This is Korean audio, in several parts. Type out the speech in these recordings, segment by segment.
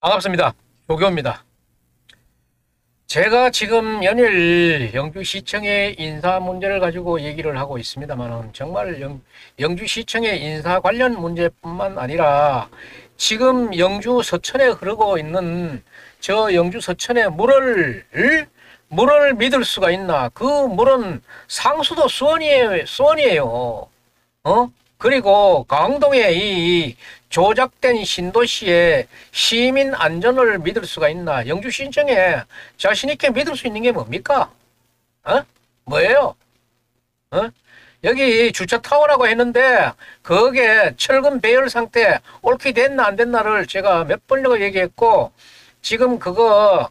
반갑습니다. 조교입니다. 제가 지금 연일 영주시청의 인사 문제를 가지고 얘기를 하고 있습니다만 정말 영, 영주시청의 인사 관련 문제뿐만 아니라 지금 영주 서천에 흐르고 있는 저 영주 서천의 물을 물을 믿을 수가 있나? 그 물은 상수도 수원이에요. 수원이에요. 어? 그리고 강동의 이 조작된 신도시의 시민 안전을 믿을 수가 있나? 영주시청에 자신있게 믿을 수 있는 게 뭡니까? 어? 뭐예요? 어? 여기 주차 타워라고 했는데 거기에 철근 배열 상태 옳게 됐나 안 됐나를 제가 몇 번이고 얘기했고 지금 그거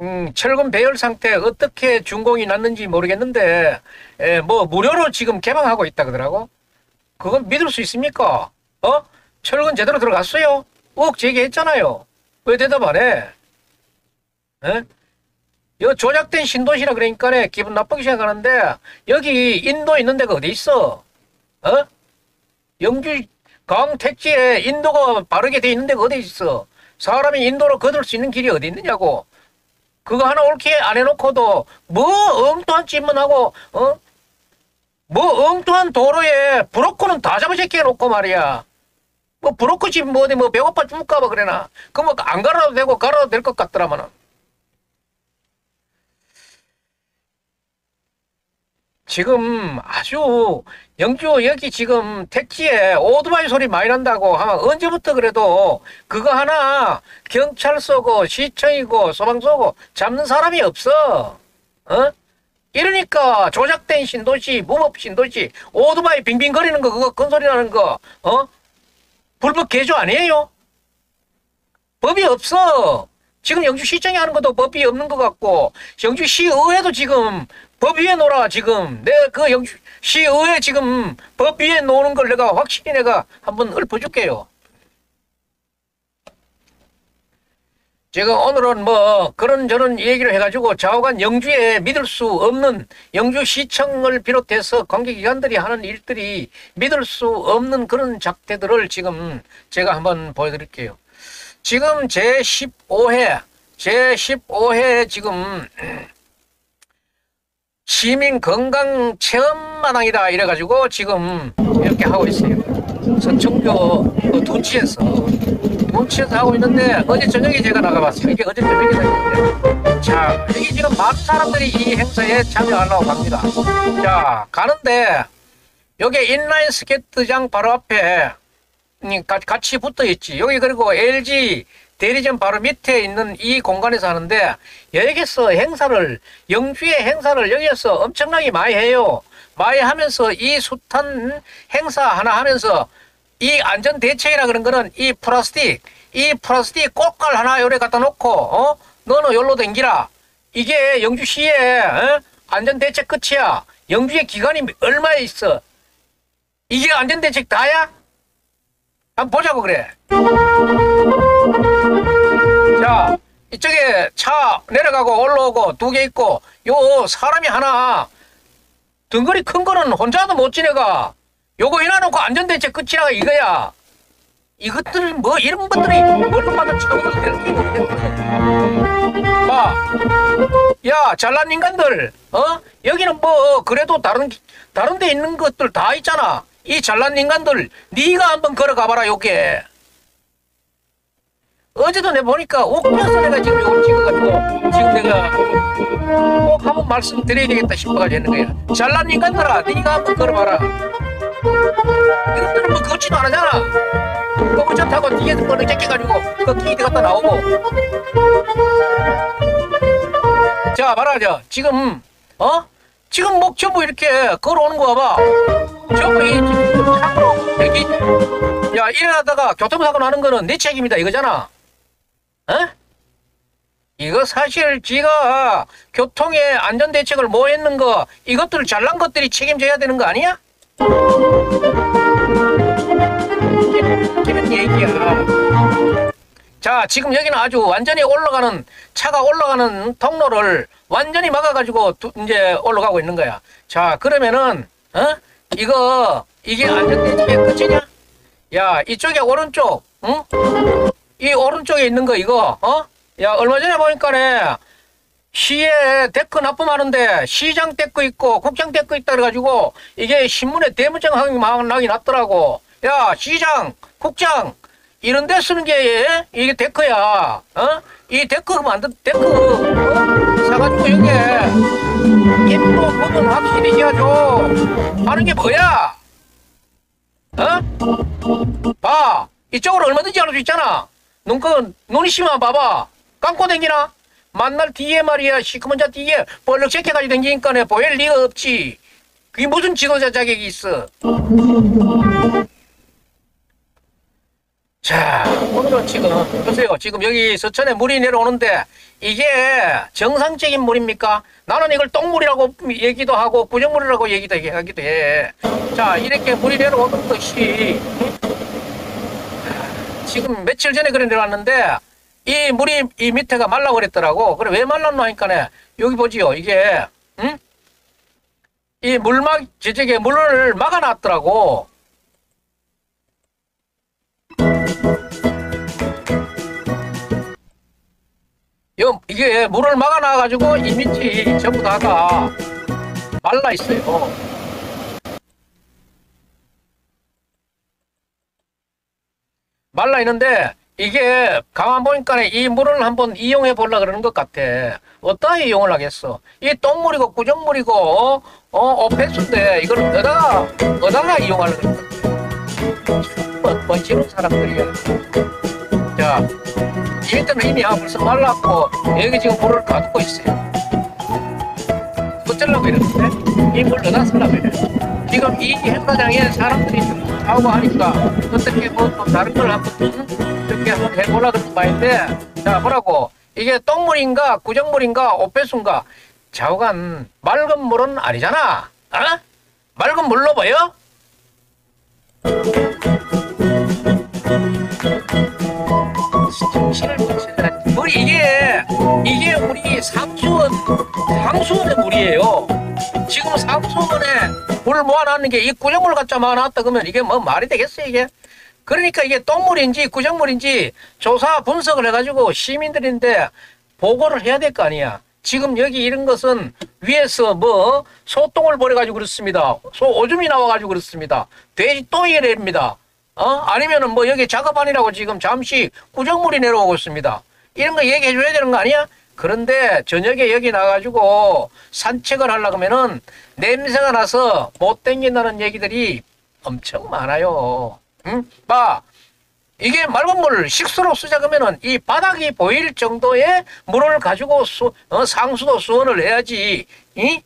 음, 철근 배열 상태 어떻게 준공이 났는지 모르겠는데 에, 뭐 무료로 지금 개방하고 있다 그러더라고. 그건 믿을 수 있습니까? 어? 철근 제대로 들어갔어요? 억 제기했잖아요. 왜 대답 안 해? 에? 이거 조작된 신도시라 그러니까 기분 나쁘게 생각하는데 여기 인도 있는 데가 어디 있어? 어? 영주 강 택지에 인도가 바르게 돼 있는 데가 어디 있어? 사람이 인도로 거둘 수 있는 길이 어디 있느냐고. 그거 하나 옳게 안 해놓고도 뭐 엉뚱한 질문하고 어? 뭐 엉뚱한 도로에 브로커는 다 잡아제껴 놓고 말이야. 뭐 브로커 집뭐뭐 배고파 죽을까 봐 그래나. 그뭐 안 갈아도 되고 갈아도 될 것 같더라마는. 지금 아주 영주 여기 지금 택지에 오토바이 소리 많이 난다고 하면 언제부터 그래도 그거 하나 경찰서고 시청이고 소방서고 잡는 사람이 없어. 어? 이러니까 조작된 신도시, 무법 신도시, 오토바이 빙빙거리는 거, 그거 큰 소리 나는 거, 어? 불법 개조 아니에요? 법이 없어. 지금 영주시청이 하는 것도 법이 없는 것 같고, 영주시의회도 지금 법 위에 놀아, 지금. 내가 그 영주시의회 지금 법 위에 노는 걸 내가 확실히 내가 한번 읊어줄게요. 제가 오늘은 뭐 그런저런 얘기를 해가지고 좌우간 영주에 믿을 수 없는 영주시청을 비롯해서 관계기관들이 하는 일들이 믿을 수 없는 그런 작태들을 지금 제가 한번 보여드릴게요. 지금 제15회, 제15회 지금 시민 건강 체험마당이다 이래가지고 지금 이렇게 하고 있어요. 서청교 그 둔치에서 둔치에서 하고 있는데 어제 저녁에 제가 나가봤어요. 이게 어제 저녁에 나갔는데 자 여기 지금 많은 사람들이 이 행사에 참여하려고 갑니다. 자 가는데 여기 인라인 스케이트장 바로 앞에 음, 같이 붙어 있지. 여기 그리고 LG 대리점 바로 밑에 있는 이 공간에서 하는데 여기서 행사를 영주의 행사를 여기서 엄청나게 많이 해요. 많이 하면서 이 숱한 행사 하나 하면서 이 안전 대책이라 그런 거는 이 플라스틱 이 플라스틱 꽃갈 하나 요래 갖다 놓고 어 너는 열로 댕기라 이게 영주시의 어? 안전 대책 끝이야. 영주의 기간이 얼마에 있어? 이게 안전 대책 다야? 한번 보자고 그래. 자, 이쪽에 차 내려가고 올라오고 두 개 있고 요 사람이 하나 덩거리 큰 거는 혼자도 못 지내가 요거 해놔놓고 안전대책 끝이라 이거야. 이것들 뭐 이런 분들이 얼마나 처음으로 이렇게 봐. 야 잘난 인간들 어 여기는 뭐 그래도 다른 다른 데 있는 것들 다 있잖아. 이 잘난 인간들 네가 한번 걸어가봐라 요게. 어제도 내 보니까 웃겨서 내가 지금 이걸 찍어가지고 지금 내가 꼭 한번 말씀드려야 되겠다 싶어가지고 했는 거야. 잘난 인간들아, 네가 한번 걸어봐라. 이것들은 뭐 걷지도 않았잖아. 거부차 타고 뒤에서 뭐를 째껴가지고 그 키트 갖다 나오고. 자, 봐라, 저 지금 어? 지금 목 전부 이렇게 걸어오는 거 봐봐. 전부 이 여기 야 일어나다가 교통사고 나는 거는 내 책임이다 이거잖아. 어? 이거 사실 지가 교통의 안전대책을 뭐 했는 거 이것들 잘난 것들이 책임져야 되는 거 아니야? 자, 지금 여기는 아주 완전히 올라가는 차가 올라가는 통로를 완전히 막아가지고 두, 이제 올라가고 있는 거야. 자, 그러면은 어? 이거 이게 안전대책의 끝이냐? 야, 이쪽에 오른쪽, 응? 이 오른쪽 쪽에 있는 거 이거 어? 야 얼마 전에 보니까네 시에 데크 납품하는데 시장 데크 있고 국장 데크 있다 그래가지고 이게 신문에 대문짝만하게 막 나기 났더라고. 야 시장 국장 이런 데 쓰는 게 이게 데크야. 어? 이 데크 만든 데크 어? 사가지고 여기에 입도 부분 확실히 지어줘. 하는 게 뭐야? 어? 봐. 이쪽으로 얼마든지 할 수 있잖아. 눈, 그, 눈이 심하 봐봐. 감고 댕기나? 만날 뒤에 말이야. 시커먼 자 뒤에 벌럭 새겨가지고 댕기니까 내 보일 리가 없지. 그게 무슨 지도자 자격이 있어. 자, 오늘은 지금, 보세요. 지금 여기 서천에 물이 내려오는데, 이게 정상적인 물입니까? 나는 이걸 똥물이라고 얘기도 하고, 구정물이라고 얘기도 하기도 해. 자, 이렇게 물이 내려오는 것이, 지금 며칠 전에 그래 내려왔는데, 이 물이, 이 밑에가 말라버렸더라고. 그래, 왜 말랐노 하니까네, 여기 보지요. 이게, 응? 이 물막, 저쪽에 물을 막아놨더라고. 요, 이게 물을 막아놔 가지고 이 밑이 전부 다가 말라 있어요. 말라 있는데 이게 가만 보니까 이 물을 한번 이용해 보려 그러는 것 같아. 어디다 이용을 하겠어? 이 똥물이고 구정물이고 어, 어 오페스인데 이걸 어디다가 어디다가 이용하려고 그러는 거야? 뭐, 멋지는 사람들이야. 자, 이 밑에는 이미 아, 벌써 말랐고 여기 지금 물을 가두고 있어요. 어쩌려고 이러는데? 이물 어디다 쓰려고 이래? 지금 이 행사장에 사람들이 하고 하니까 어떻게 뭐 또 다른 걸 한번 한번 해보라 그런 말인데 자 뭐라고? 이게 똥물인가 구정물인가 오페수인가? 좌우간 맑은 물은 아니잖아. 어? 맑은 물로 보여? 우리 이게 이게 우리 상수원 상수원의 물이에요. 지금 상수원에 물 모아놨는 게 이 구정물 갖다 모아놨다 그러면 이게 뭐 말이 되겠어 이게 그러니까 이게 똥물인지 구정물인지 조사 분석을 해가지고 시민들인데 보고를 해야 될 거 아니야. 지금 여기 이런 것은 위에서 뭐 소똥을 버려가지고 그렇습니다. 소 오줌이 나와가지고 그렇습니다. 돼지 똥이 내립니다. 어? 아니면은 뭐 여기 작업하느라고 지금 잠시 구정물이 내려오고 있습니다. 이런 거 얘기해 줘야 되는 거 아니야? 그런데 저녁에 여기 나가지고 산책을 하려고 하면은 냄새가 나서 못 땡긴다는 얘기들이 엄청 많아요. 응? 봐. 이게 맑은 물을 식수로 쓰자 그러면은 이 바닥이 보일 정도의 물을 가지고 수, 어, 상수도 수원을 해야지. 이?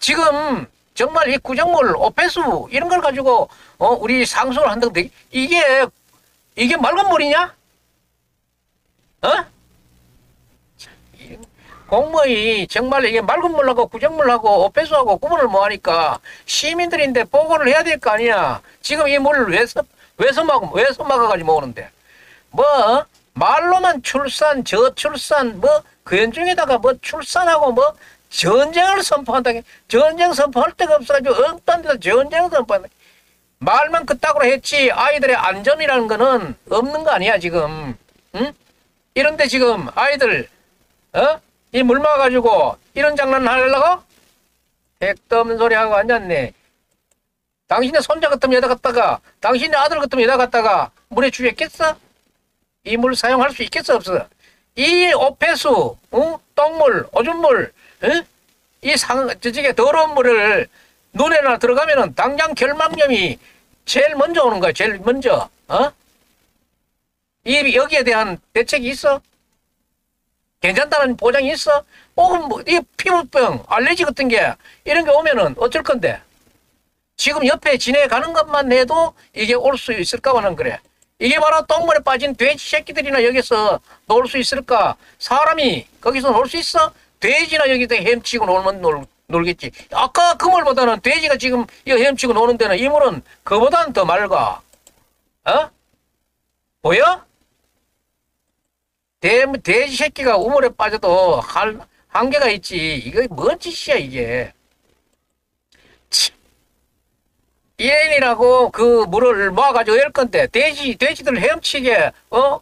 지금 정말 이 구정물, 오페수 이런 걸 가지고 어, 우리 상수를 한다는데 이게 이게 맑은 물이냐? 어? 공무원이 정말 이게 맑은 물하고 구정물하고 오페수하고 구분을 못하니까 시민들인데 보고를 해야 될 거 아니야. 지금 이 물을 왜, 서, 왜 써먹, 왜 써먹어가지고 먹는데. 뭐, 말로만 출산, 저출산, 뭐, 그 연중에다가 뭐 출산하고 뭐, 전쟁을 선포한다. 전쟁 선포할 데가 없어가지고 데서 전쟁을 선포한다. 말만 그따구로 했지 아이들의 안전이라는 거는 없는 거 아니야 지금 응? 이런데 지금 아이들 어? 이 물 막아가지고 이런 장난 하려고? 택도 없는 소리 하고 앉았네. 당신의 손자 같으면 여다 갔다가 당신의 아들 같으면 여다 갔다가 물에 주겠겠어? 이 물 사용할 수 있겠어 없어? 이 오폐수, 어? 똥물, 오줌물, 어? 이 상, 저쪽에 더러운 물을 눈에나 들어가면은 당장 결막염이 제일 먼저 오는 거야. 제일 먼저. 어? 이 여기에 대한 대책이 있어? 괜찮다는 보장이 있어? 혹은 뭐, 이 피부병, 알레르기 같은 게, 이런 게 오면은 어쩔 건데? 지금 옆에 지내가는 것만 해도 이게 올 수 있을까 하는 그래. 이게 바로 똥물에 빠진 돼지 새끼들이나 여기서 놀 수 있을까? 사람이 거기서 놀 수 있어? 돼지나 여기서 헤엄치고 놀면 놀, 놀겠지. 아까 그 물보다는 돼지가 지금 이 헤엄치고 노는 데는 이 물은 그보다는 더 맑아. 어? 보여? 돼, 돼지 새끼가 우물에 빠져도 할, 한계가 있지. 이거 뭔 짓이야, 이게. 치. 일인이라고 그 물을 모아가지고 열 건데, 돼지, 돼지들 헤엄치게, 어?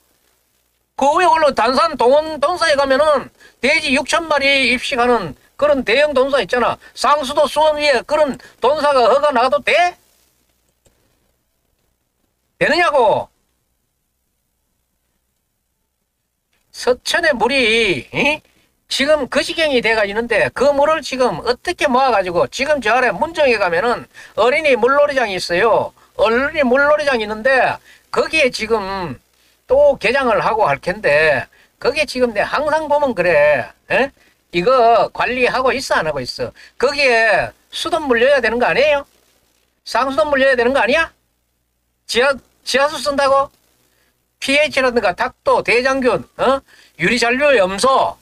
그그 단산 동원 동사에 가면은 돼지 6천 마리 입식하는 그런 대형 동사 있잖아. 상수도 수원 위에 그런 동사가 허가 나가도 돼? 되느냐고? 서천의 물이 이? 지금 그 지경이 돼가 있는데 그 물을 지금 어떻게 모아가지고 지금 저 아래 문정에 가면은 어린이 물놀이장이 있어요. 어린이 물놀이장이 있는데 거기에 지금 또 개장을 하고 할 텐데 거기에 지금 내 항상 보면 그래. 에? 이거 관리하고 있어 안 하고 있어. 거기에 수돗 물려야 되는 거 아니에요? 상수도 물려야 되는 거 아니야? 지하 지하수 쓴다고? pH라든가 닥도, 대장균, 어? 유리잔류 염소,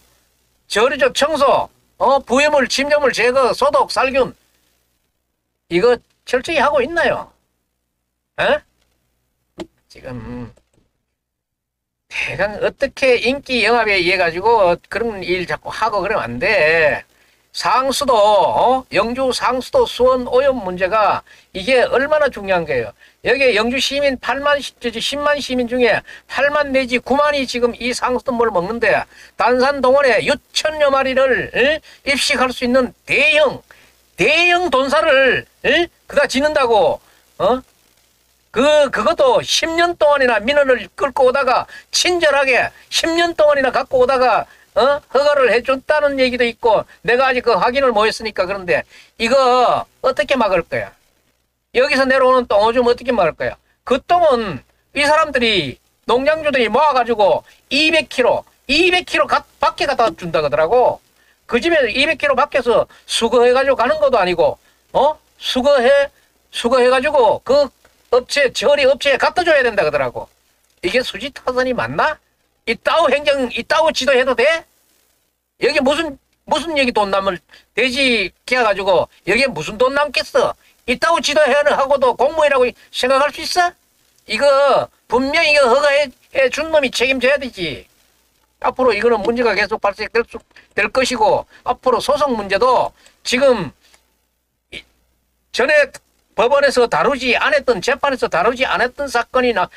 저류적 청소, 어? 부해물, 침전물 제거, 소독, 살균. 이거 철저히 하고 있나요? 어? 지금 대강 어떻게 인기 영합에 의해 가지고 그런 일 자꾸 하고 그러면 안 돼. 상수도 어? 영주 상수도 수원 오염 문제가 이게 얼마나 중요한 거예요. 여기 영주 시민 8만 시- 저기 10만 시민 중에 8만 내지 9만이 지금 이 상수도 물을 먹는데 단산 동원에 6천여 마리를 에? 입식할 수 있는 대형 대형 돈사를 에? 그다 짓는다고 어? 그, 그것도 10년 동안이나 민원을 끌고 오다가 친절하게 10년 동안이나 갖고 오다가 어? 허가를 해줬다는 얘기도 있고 내가 아직 그 확인을 못 했으니까 그런데 이거 어떻게 막을 거야? 여기서 내려오는 좀 어떻게 막을 거야? 그 똥은 이 사람들이 농장주들이 모아가지고 200kg, 200kg 가, 밖에 갖다 준다 그러더라고. 그 집에 200kg 밖에서 수거해가지고 가는 것도 아니고, 어? 수거해, 수거해가지고 그 업체, 처리 업체에 갖다 줘야 된다 그러더라고. 이게 수지 타선이 맞나? 이따오 행정, 이따오 지도해도 돼? 여기 무슨, 무슨 여기 돈 남을, 돼지 키워 가지고 여기에 무슨 돈 남겠어? 이따오 지도해는 하고도 공무원이라고 생각할 수 있어? 이거 분명히 이거 허가해 해준 놈이 책임져야 되지. 앞으로 이거는 문제가 계속 발생될 수, 될 것이고 앞으로 소송 문제도 지금 이- 전에 법원에서 다루지 않았던 재판에서 다루지 않았던 사건이 나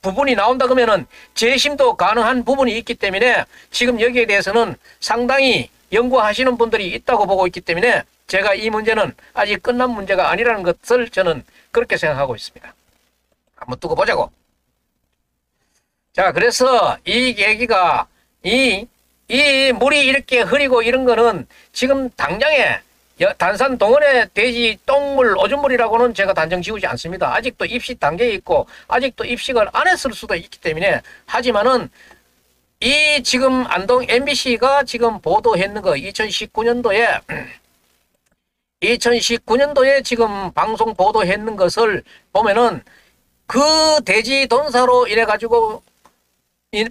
부분이, 나온다 그러면은 재심도 가능한 부분이 있기 때문에 지금 여기에 대해서는 상당히 연구하시는 분들이 있다고 보고 있기 때문에 제가 이 문제는 아직 끝난 문제가 아니라는 것을 저는 그렇게 생각하고 있습니다. 한번 두고 보자고. 자, 그래서 이 얘기가 이, 이 물이 이렇게 흐리고 이런 거는 지금 당장에 여- 단산 동원의 돼지 똥물 오줌물이라고는 제가 단정 지우지 않습니다. 아직도 입식 단계에 있고 아직도 입식을 안 했을 수도 있기 때문에 하지만은 이 지금 안동 MBC가 지금 보도했는 거 2019년도에 2019년도에 지금 방송 보도했는 것을 보면은 그 돼지 돈사로 이래 가지고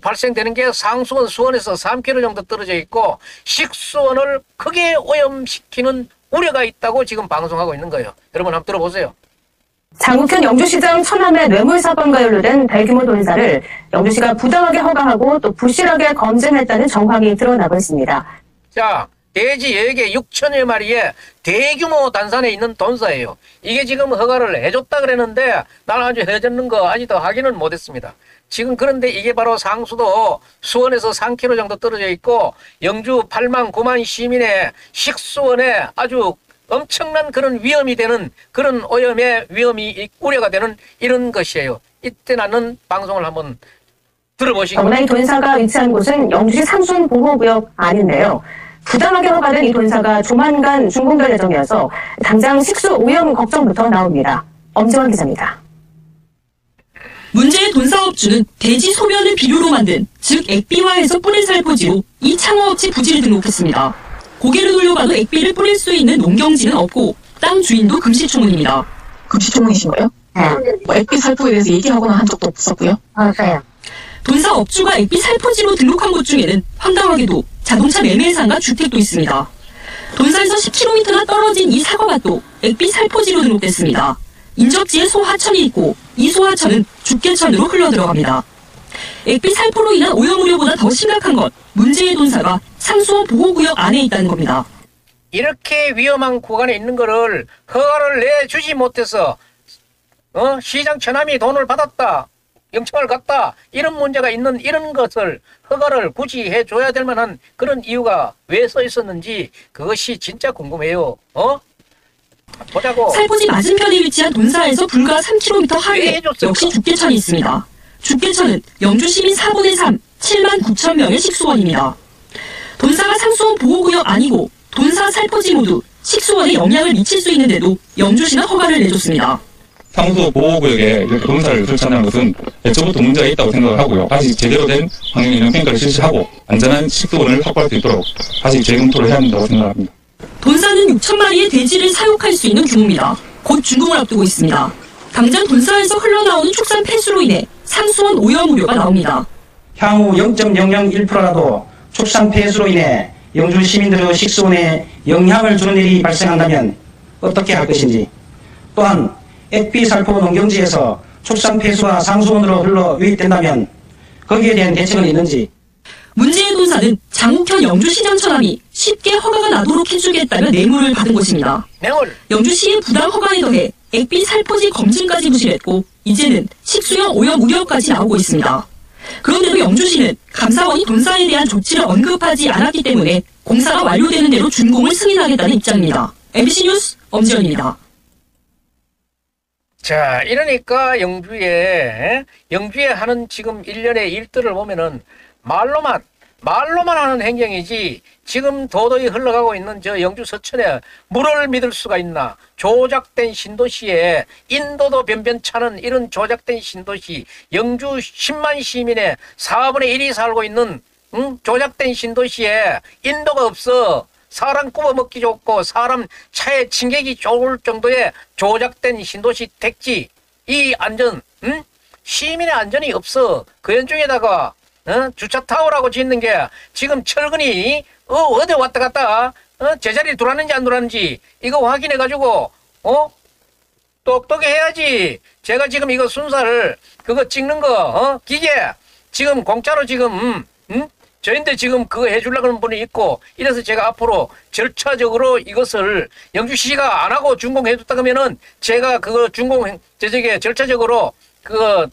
발생되는 게 상수원 수원에서 3km 정도 떨어져 있고 식수원을 크게 오염시키는 우려가 있다고 지금 방송하고 있는 거예요. 여러분 한번 들어보세요. 장욱현 영주시장 천남의 뇌물 사건과 연루된 대규모 돈사를 영주시가 부당하게 허가하고 또 부실하게 검증했다는 정황이 드러나고 있습니다. 자, 돼지 여개 6천여 마리의 대규모 단산에 있는 돈사예요. 이게 지금 허가를 해줬다 그랬는데 나는 아주 해줬는 거 아직도 확인을 못했습니다. 지금 그런데 이게 바로 상수도 수원에서 3km 정도 떨어져 있고 영주 8만 9만 시민의 식수원에 아주 엄청난 그런 위험이 되는 그런 오염의 위험이 우려가 되는 이런 것이에요. 이때 나는 방송을 한번 들어보시기 더구나 이 돈사가 위치한 곳은 영주시 상순 보호구역 안인데요. 부당하게 허가된 이 돈사가 조만간 준공될 예정이어서 당장 식수 오염 걱정부터 나옵니다. 엄지원 기자입니다. 문제의 돈사업주는 돼지 소변을 비료로 만든 즉 액비화해서 뿌린 살포지로 이 창호업체 부지를 등록했습니다. 고개를 돌려봐도 액비를 뿌릴 수 있는 농경지는 없고 땅 주인도 금시초문입니다. 금시초문이신 거예요? 네. 뭐 액비 살포에 대해서 얘기하거나 한 적도 없었고요. 맞아요. 돈사업주가 액비 살포지로 등록한 곳 중에는 황당하게도 자동차 매매상과 주택도 있습니다. 돈사에서 10km나 떨어진 이 사과밭도 액비 살포지로 등록됐습니다. 인접지에 소하천이 있고 이 소하천은 죽계천으로 흘러들어갑니다. 액비 살포로 인한 오염 우려보다 더 심각한 건 문제의 돈사가 상수원 보호구역 안에 있다는 겁니다. 이렇게 위험한 구간에 있는 거를 허가를 내주지 못해서 어? 시장 처남이 돈을 받았다. 영청을 갖다 이런 문제가 있는 이런 것을 허가를 굳이 해줘야 될 만한 그런 이유가 왜 써 있었는지 그것이 진짜 궁금해요. 어? 보자고. 살포지 맞은편에 위치한 돈사에서 불과 3km 왜 하류에? 역시 죽계천이 있습니다. 죽계천은 영주 시민 4분의 3, 7만 9천 명의 식수원입니다. 돈사가 상수원 보호구역 아니고 돈사 살포지 모두 식수원에 영향을 미칠 수 있는데도 영주시는 허가를 내줬습니다. 상수 보호구역에 이렇게 동사를 설치하는 것은 애초부터 문제가 있다고 생각을 하고요. 다시 제대로 된 환경영향 평가를 실시하고 안전한 식수원을 확보할 수 있도록 다시 재검토를 해야 한다고 생각합니다. 돈사는 6천 마리의 돼지를 사육할 수 있는 규모입니다. 곧 준공을 앞두고 있습니다. 당장 돈사에서 흘러나오는 축산 폐수로 인해 상수원 오염 우려가 나옵니다. 향후 0.001%라도 축산 폐수로 인해 영주 시민들의 식수원에 영향을 주는 일이 발생한다면 어떻게 할 것인지 또한 액비 살포 농경지에서 축산 폐수가 상수원으로 흘러 유입된다면 거기에 대한 대책은 있는지 문제의 돈사는 장욱현 영주 시장처남이 쉽게 허가가 나도록 해주겠다며 뇌물을 받은 것입니다. 영주시의 부당 허가에 더해 액비 살포지 검증까지 부실했고 이제는 식수형 오염 우려까지 나오고 있습니다. 그런데도 영주시는 감사원이 돈사에 대한 조치를 언급하지 않았기 때문에 공사가 완료되는 대로 준공을 승인하겠다는 입장입니다. MBC 뉴스 엄지연입니다. 자, 이러니까 영주에, 영주에 하는 지금 일련의 일들을 보면은 말로만, 말로만 하는 행정이지 지금 도도히 흘러가고 있는 저 영주 서천에 물을 믿을 수가 있나. 조작된 신도시에 인도도 변변찮은 이런 조작된 신도시, 영주 10만 시민의 4분의 1이 살고 있는 응? 조작된 신도시에 인도가 없어. 사람 굽어 먹기 좋고 사람 차에 침객이 좋을 정도의 조작된 신도시 택지 이 안전 응? 시민의 안전이 없어 그 연중에다가 어? 주차 타워라고 짓는 게 지금 철근이 어, 어디 왔다 갔다 어? 제자리에 들어왔는지 안 들어왔는지 이거 확인해 가지고 어 똑똑해야지 제가 지금 이거 순서를 그거 찍는 거 어? 기계 지금 공짜로 지금 음, 음? 저인데 지금 그거 해주려고 하는 분이 있고 이래서 제가 앞으로 절차적으로 이것을 영주시가 안 하고 준공해줬다 그러면은 제가 그거 준공 저저게 절차적으로 그거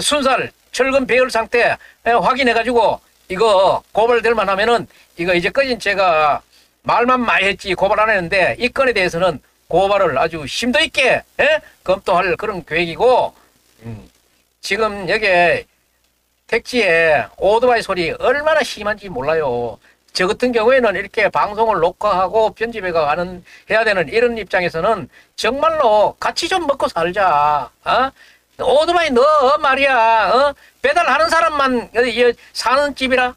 순살 철근 배열 상태 확인해가지고 이거 고발될 만하면은 이거 이제까지 제가 말만 많이 했지 고발 안 했는데 이 건에 대해서는 고발을 아주 심도 있게 예? 검토할 그런 계획이고 음, 지금 여기에 택지에 오토바이 소리 얼마나 심한지 몰라요. 저 같은 경우에는 이렇게 방송을 녹화하고 편집해가 하는 해야 되는 이런 입장에서는 정말로 같이 좀 먹고 살자. 어? 오토바이 너 말이야. 어? 배달하는 사람만 사는 집이라.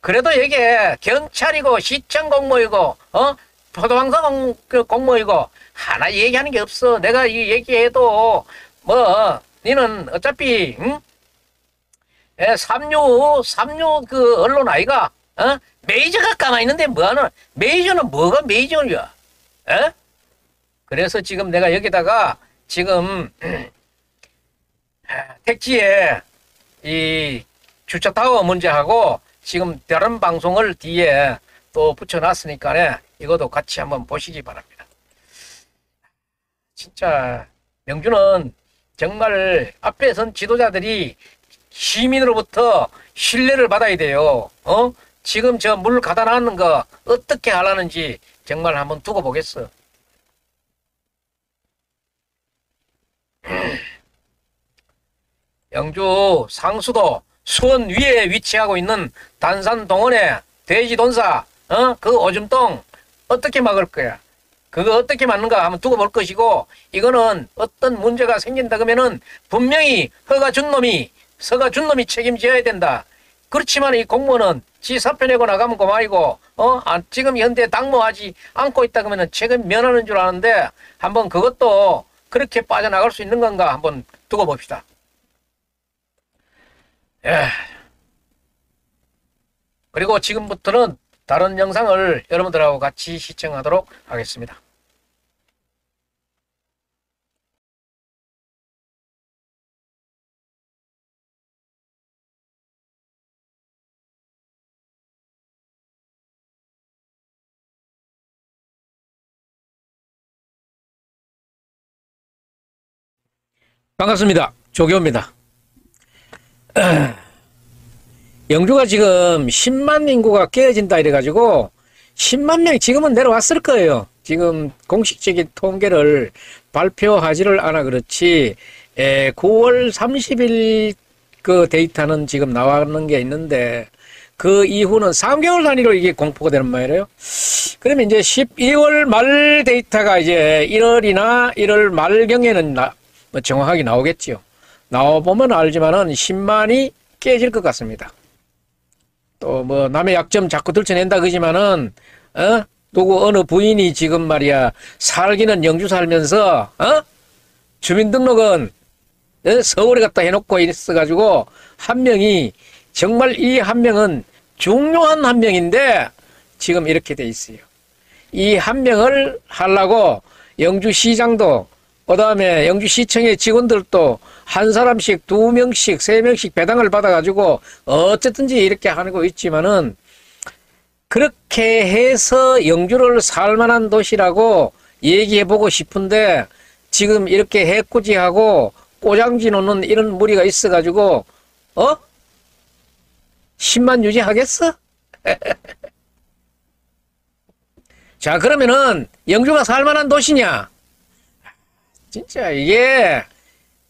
그래도 이게 경찰이고 시청 공무이고 어? 포도방사 공, 그 공무이고 하나 얘기하는 게 없어. 내가 이 얘기해도 뭐 니는 어차피 응? 예, 삼류, 삼류 그 언론 아이가, 어? 메이저가 가만히 있는데 뭐하는, 메이저는 뭐가 메이저냐? 예? 그래서 지금 내가 여기다가 지금, 택지에 이 주차 타워 문제하고 지금 다른 방송을 뒤에 또 붙여놨으니까 이것도 같이 한번 보시기 바랍니다. 진짜 명주는 정말 앞에 선 지도자들이 시민으로부터 신뢰를 받아야 돼요. 어? 지금 저 물 가다 놨는 거 어떻게 하라는지 정말 한번 두고 보겠어. 영주 상수도 수원 위에 위치하고 있는 단산 동원의 돼지 돈사, 어? 그 오줌똥 어떻게 막을 거야? 그거 어떻게 맞는가 한번 두고 볼 것이고 이거는 어떤 문제가 생긴다 그러면은 분명히 허가 준 놈이 서가 준 놈이 책임져야 된다. 그렇지만 이 공무원은 지 사표 내고 나가면 그만이고 어 아, 지금 현대 당무하지 않고 있다 그러면은 책임 면하는 줄 아는데 한번 그것도 그렇게 빠져나갈 수 있는 건가 한번 두고 봅시다. 예. 그리고 지금부터는 다른 영상을 여러분들하고 같이 시청하도록 하겠습니다. 반갑습니다. 조교입니다. 영주가 지금 10만 인구가 깨어진다 이래가지고 10만 명 지금은 내려왔을 거예요. 지금 공식적인 통계를 발표하지를 않아 그렇지 에, 9월 30일 그 데이터는 지금 나왔는 게 있는데 그 이후는 3개월 단위로 이게 공포가 되는 말이에요. 그러면 이제 12월 말 데이터가 이제 1월이나 1월 말경에는 나, 뭐 정확하게 나오겠지요. 나와보면 알지만은 10만이 깨질 것 같습니다. 또 뭐 남의 약점 자꾸 들춰낸다 그지만은 어 누구 어느 부인이 지금 말이야 살기는 영주 살면서 어 주민등록은 어? 서울에 갖다 해놓고 있어가지고 한 명이 정말 이 한 명은 중요한 한 명인데 지금 이렇게 돼 있어요. 이 한 명을 하려고 영주시장도 그 다음에 영주시청의 직원들도 한 사람씩 두 명씩 세 명씩 배당을 받아가지고 어쨌든지 이렇게 하고 있지만은 그렇게 해서 영주를 살만한 도시라고 얘기해보고 싶은데 지금 이렇게 해꾸지하고 꼬장지 놓는 이런 무리가 있어가지고 어? 10만 유지하겠어? 자 그러면은 영주가 살만한 도시냐? 진짜 이게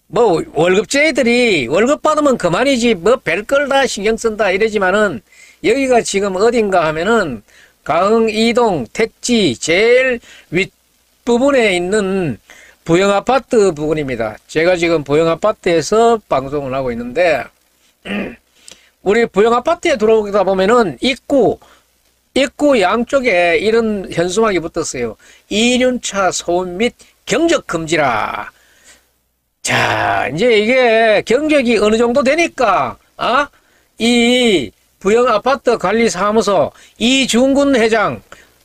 뭐 월급제들이 월급 받으면 그만이지 뭐 별걸 다 신경 쓴다 이러지만은 여기가 지금 어딘가 하면은 가흥 이동 택지 제일 윗부분에 있는 부영 아파트 부근입니다. 제가 지금 부영 아파트에서 방송을 하고 있는데 우리 부영 아파트에 들어오다 보면은 입구 입구 양쪽에 이런 현수막이 붙었어요. 2륜차 소음 및 경적 금지라. 자, 이제 이게 경적이 어느 정도 되니까, 아, 이 부영 아파트 관리 사무소 이중근 회장,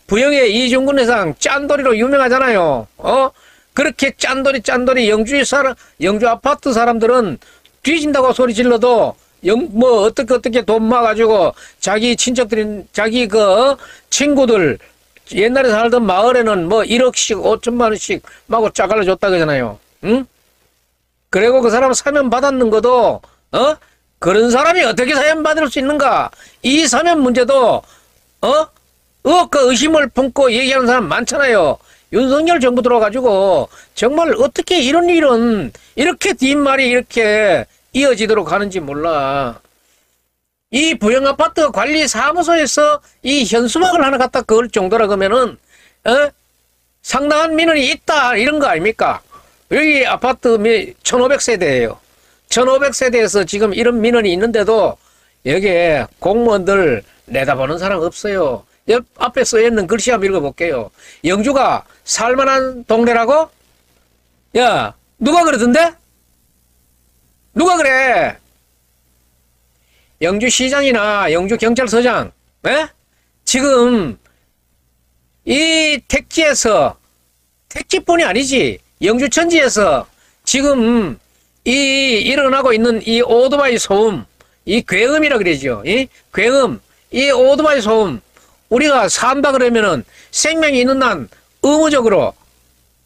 부영의 이중근 회장 짠돌이로 유명하잖아요. 어? 그렇게 짠돌이 짠돌이 영주 사람, 영주 아파트 사람들은 뒤진다고 소리 질러도 영, 뭐, 어떻게, 어떻게 돈 모아가지고, 자기 친척들인, 자기 그, 친구들, 옛날에 살던 마을에는 뭐 1억씩, 5천만 원씩 마구 짜갈려 줬다 그러잖아요. 응? 그리고 그 사람 사면 받았는 것도, 어? 그런 사람이 어떻게 사면 받을 수 있는가? 이 사면 문제도, 어? 의혹과 의심을 품고 얘기하는 사람 많잖아요. 윤석열 정부 들어가지고, 정말 어떻게 이런 일은, 이렇게 뒷말이 이렇게 이어지도록 하는지 몰라. 이 부영 아파트 관리 사무소에서 이 현수막을 하나 갖다 그을 정도라 그러면은 어? 상당한 민원이 있다 이런 거 아닙니까? 여기 아파트 1500세대예요. 1500세대에서 지금 이런 민원이 있는데도 여기에 공무원들 내다보는 사람 없어요. 옆 앞에 써 있는 글씨 한번 읽어볼게요. 영주가 살만한 동네라고? 야 누가 그러던데? 누가 그래? 영주시장이나 영주경찰서장, 에? 지금 이 택지에서 택지뿐이 아니지 영주천지에서 지금 이 일어나고 있는 이 오토바이 소음, 이 괴음이라 그러죠. 이 괴음, 이 오토바이 소음 우리가 산다 그러면은 생명이 있는 한 의무적으로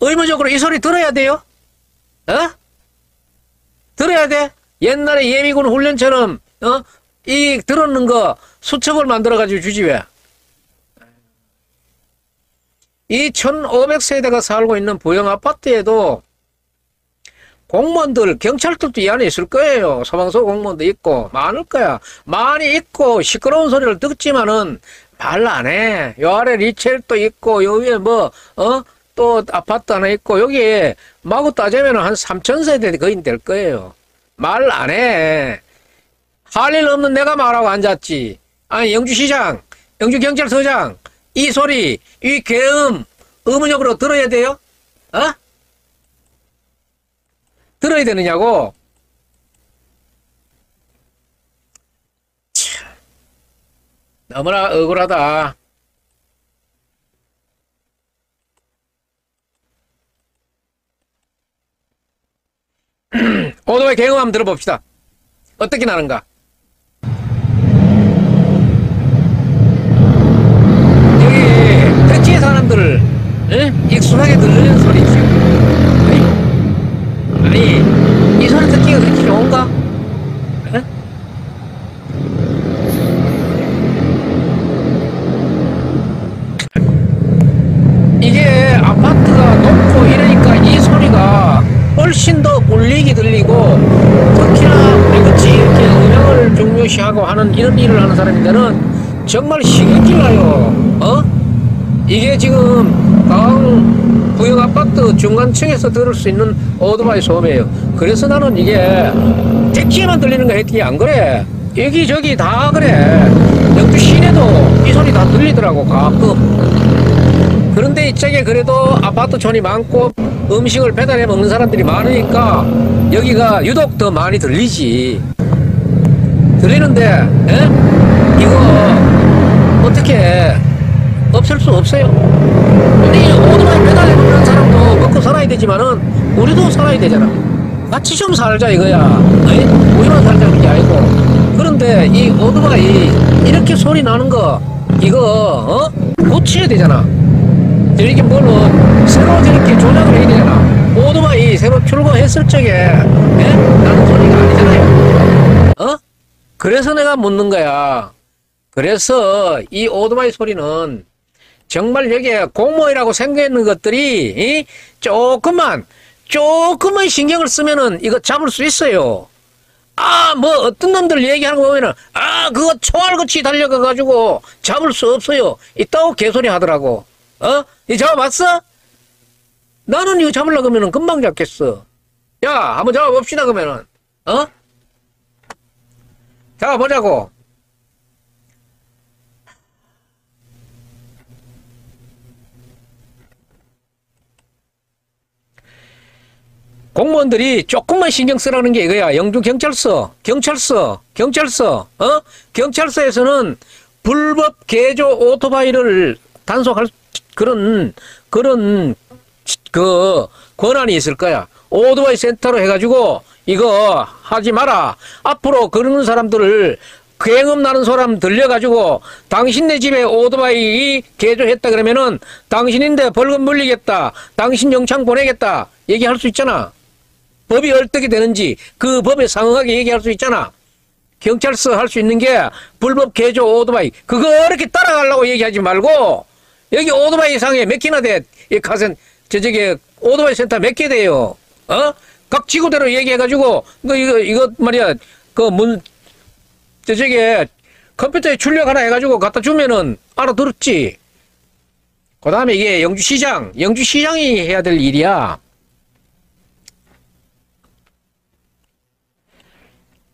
의무적으로 이 소리 들어야 돼요. 어? 들어야 돼. 옛날에 예비군 훈련처럼 어? 이 들었는 거 수첩을 만들어 가지고 주지 왜? 이 1500세대가 살고 있는 부영 아파트에도 공무원들, 경찰들도 이 안에 있을 거예요. 소방서 공무원도 있고, 많을 거야. 많이 있고, 시끄러운 소리를 듣지만은 말 안 해. 요 아래 리첼도 있고, 요 위에 뭐, 어? 또 아파트 하나 있고, 여기에 마구 따지면 한 3000세대 거의 될 거예요. 말 안 해. 할 일 없는 내가 말하고 앉았지. 아니, 영주시장, 영주경찰서장, 이 소리, 이 계음, 의무적으로 들어야 돼요? 어? 들어야 되느냐고? 참, 너무나 억울하다. 오도의 경험 한번 들어봅시다. 어떻게 나는가? 예? 익숙하게 들리는 소리지. 예? 아니, 이 소리 듣기가 그렇게 좋은가? 예? 이게 아파트가 높고 이러니까 이 소리가 훨씬 더 몰리게 들리고 특히나 우리 같이 이렇게 음향을 중요시하고 하는 이런 일을 하는 사람인데는 정말 시기질나요. 어? 이게 지금 강 부영 아파트 중간층에서 들을 수 있는 오토바이 소음이에요. 그래서 나는 이게 택시에만 들리는 거 했더니 안 그래. 여기저기 다 그래. 영주 시내도 이 소리 다 들리더라고 가끔. 그런데 이쪽에 그래도 아파트촌이 많고 음식을 배달해 먹는 사람들이 많으니까 여기가 유독 더 많이 들리지. 들리는데, 에? 이거 어떻게 없앨 수 없어요. 우리 오토바이 배달해 먹는 사람도 먹고 살아야 되지만은 우리도 살아야 되잖아. 같이 좀 살자 이거야. 어이? 우리만 살자는 게 아니고. 그런데 이 오토바이 이렇게 소리 나는 거 이거 어? 고쳐야 되잖아. 저렇게 물론 새로 저렇게 조작을 해야 되잖아. 오토바이 새로 출고했을 적에 예? 나는 소리가 아니잖아요. 어? 그래서 내가 묻는 거야. 그래서 이 오토바이 소리는 정말 여기에 공모이라고 생겨있는 것들이 이? 조금만 조금만 신경을 쓰면은 이거 잡을 수 있어요. 아, 뭐 어떤 놈들 얘기하는 거 보면은 아, 그거 총알같이 달려가 가지고 잡을 수 없어요. 이따고 개소리 하더라고. 어? 이 잡아봤어? 나는 이거 잡으려고 하면은 금방 잡겠어. 야, 한번 잡아봅시다 그러면은. 어? 잡아보자고. 공무원들이 조금만 신경 쓰라는 게 이거야. 영주 경찰서, 경찰서, 경찰서, 어? 경찰서에서는 불법 개조 오토바이를 단속할 그런, 그런, 그, 권한이 있을 거야. 오토바이 센터로 해가지고, 이거 하지 마라. 앞으로 그러는 사람들을 굉음 나는 사람 들려가지고 당신네 집에 오토바이 개조했다 그러면은 당신인데 벌금 물리겠다. 당신 영창 보내겠다. 얘기할 수 있잖아. 법이 어떻게 되는지 그 법에 상응하게 얘기할 수 있잖아. 경찰서 할 수 있는 게 불법 개조 오토바이 그거 이렇게 따라가려고 얘기하지 말고 여기 오토바이 상에 몇 개나 돼? 이 가선 저 저기 오토바이 센터 몇 개 돼요? 어? 각 지구대로 얘기해가지고 이거 이거 이거 말이야 그 문 저 저기 컴퓨터에 출력 하나 해가지고 갖다 주면은 알아들었지. 그 다음에 이게 영주시장 영주시장이 해야 될 일이야.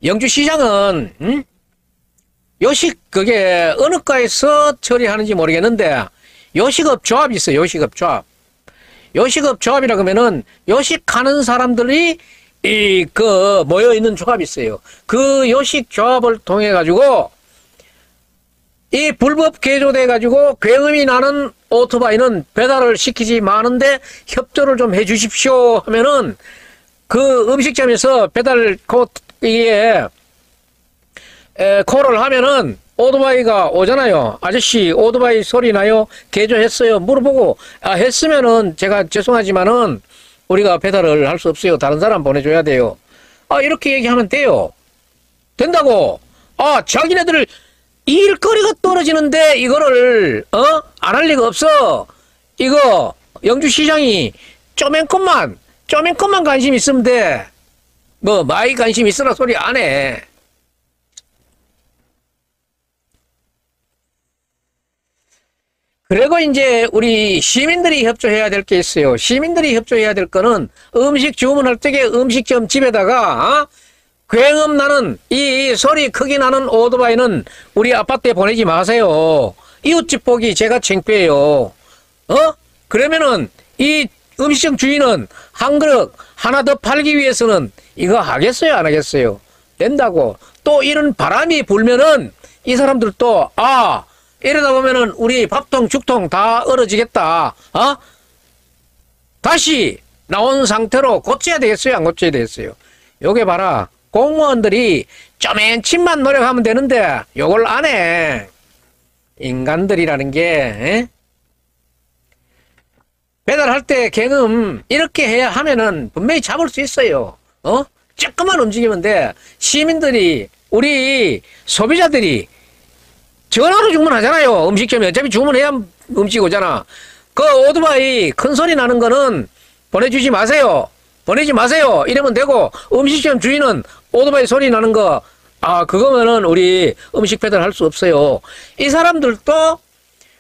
영주시장은 음? 요식 그게 어느 과에서 처리하는지 모르겠는데 요식업 조합이 있어요. 요식업 조합. 요식업 조합이라 그러면은 요식하는 사람들이 이 그 모여 있는 조합이 있어요. 그 요식 조합을 통해 가지고 이 불법 개조돼 가지고 굉음이 나는 오토바이는 배달을 시키지 마는데 협조를 좀 해 주십시오 하면은 그 음식점에서 배달 코 이게 에, 콜을 하면은 오토바이가 오잖아요. 아저씨 오토바이 소리 나요? 개조했어요? 물어보고 아 했으면은 제가 죄송하지만은 우리가 배달을 할 수 없어요. 다른 사람 보내줘야 돼요. 아 이렇게 얘기하면 돼요. 된다고. 아 자기네들 일거리가 떨어지는데 이거를 어? 안 할 리가 없어. 이거 영주시장이 쪼맨 것만 쪼맨 것만 관심 있으면 돼. 뭐 많이 관심 있으라 소리 안 해. 그리고 이제 우리 시민들이 협조해야 될 게 있어요. 시민들이 협조해야 될 거는 음식 주문할 적에 음식점 집에다가 어? 굉음 나는 이 소리 크게 나는 오토바이는 우리 아파트에 보내지 마세요. 이웃집 보기 제가 창피해요. 어? 그러면은 이 음식점 주인은 한 그릇 하나 더 팔기 위해서는 이거 하겠어요, 안 하겠어요? 된다고. 또 이런 바람이 불면은 이 사람들도 아 이러다 보면은 우리 밥통 죽통 다 얼어지겠다. 어? 다시 나온 상태로 고쳐야 되겠어요, 안 고쳐야 되겠어요? 요게 봐라. 공무원들이 쪼맨침만 노력하면 되는데 요걸 안 해. 인간들이라는 게 에? 배달할 때 개금 이렇게 해야 하면은 분명히 잡을 수 있어요. 어? 조금만 움직이면 돼. 시민들이 우리 소비자들이 전화로 주문하잖아요. 음식점에 어차피 주문해야 음식 오잖아. 그 오토바이 큰 소리 나는 거는 보내주지 마세요. 보내지 마세요. 이러면 되고 음식점 주인은 오토바이 소리 나는 거 아, 그거면은 우리 음식 배달 할 수 없어요. 이 사람들도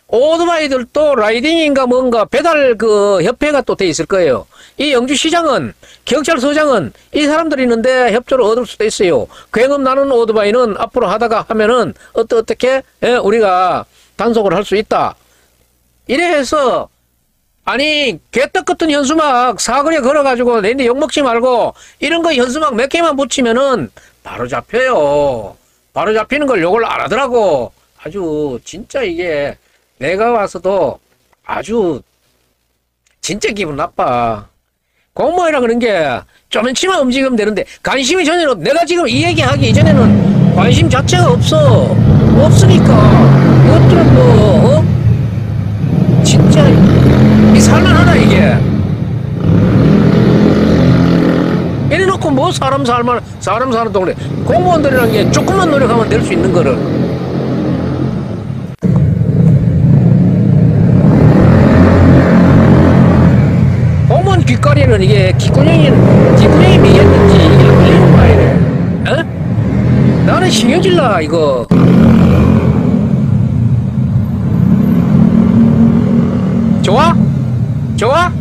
오토바이들도 라이딩인가 뭔가 배달 그 협회가 또 돼 있을 거예요. 이 영주시장은 경찰서장은 이 사람들이 있는데 협조를 얻을 수도 있어요. 굉음 나는 오토바이는 앞으로 하다가 하면은 어떠 어떻게 예, 우리가 단속을 할 수 있다. 이래 해서 아니 개떡 같은 현수막 사거리에 걸어가지고 내인데 욕먹지 말고 이런 거 현수막 몇 개만 붙이면은 바로 잡혀요. 바로 잡히는 걸 욕을 안 하더라고. 아주 진짜 이게 내가 와서도 아주 진짜 기분 나빠. 공무원이라 그런 게 좀치만 움직이면 되는데 관심이 전혀 없. 내가 지금 이 얘기하기 이전에는 관심 자체가 없어. 없으니까 이것들은 뭐 어? 진짜 이 살만하나 이게. 이래놓고 뭐 사람 살만 사람 사는 동네 공무원들이라는 게 조금만 노력하면 될 수 있는 거를. 공무원 귓거리는 이게 귓구녕이 귓구녕이 미겠는지 이게 안 들리는 거야 이래. 어? 나는 신경질 나 이거. 좋아? 좋아?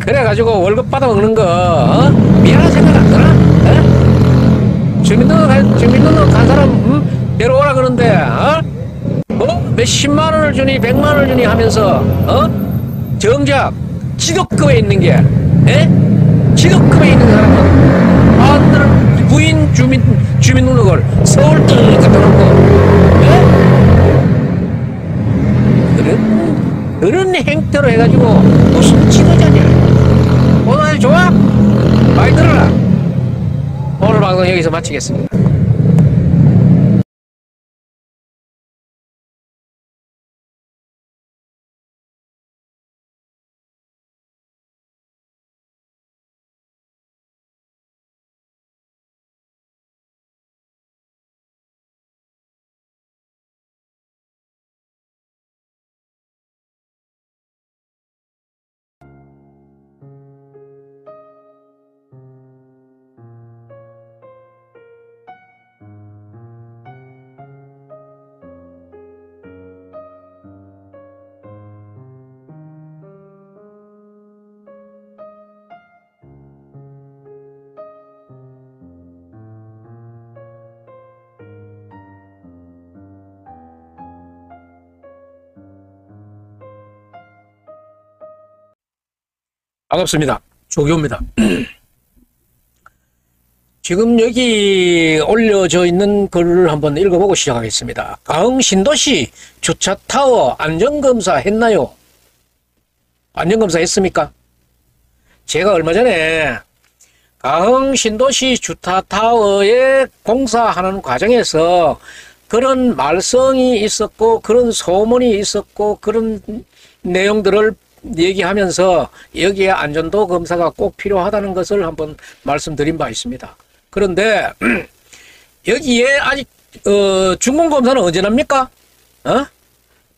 그래가지고 월급 받아먹는 거 어? 미안한 생각 안 드나? 어? 주민등록 한, 주민등록 한 사람 음? 데려오라 그러는데 어? 뭐 몇십만 원을 주니 백만 원을 주니 하면서 어? 정작 지도급에 있는 게 에? 지도급에 있는 사람은 아들은 부인 주민 주민등록을 서울 뜰 갖다 놓고 에? 그런 그런 행태로 해가지고 무슨 지도자냐? 오늘 좋아? 많이 들어라. 오늘 방송 여기서 마치겠습니다. 반갑습니다. 조교입니다. 지금 여기 올려져 있는 글을 한번 읽어보고 시작하겠습니다. 가흥 신도시 주차 타워 안전검사 했나요? 안전검사 했습니까? 제가 얼마 전에 가흥 신도시 주차 타워에 공사하는 과정에서 그런 말썽이 있었고 그런 소문이 있었고 그런 내용들을 얘기하면서 여기에 안전도 검사가 꼭 필요하다는 것을 한번 말씀드린 바 있습니다. 그런데 여기에 아직 어, 중공검사는 언제 납니까? 어?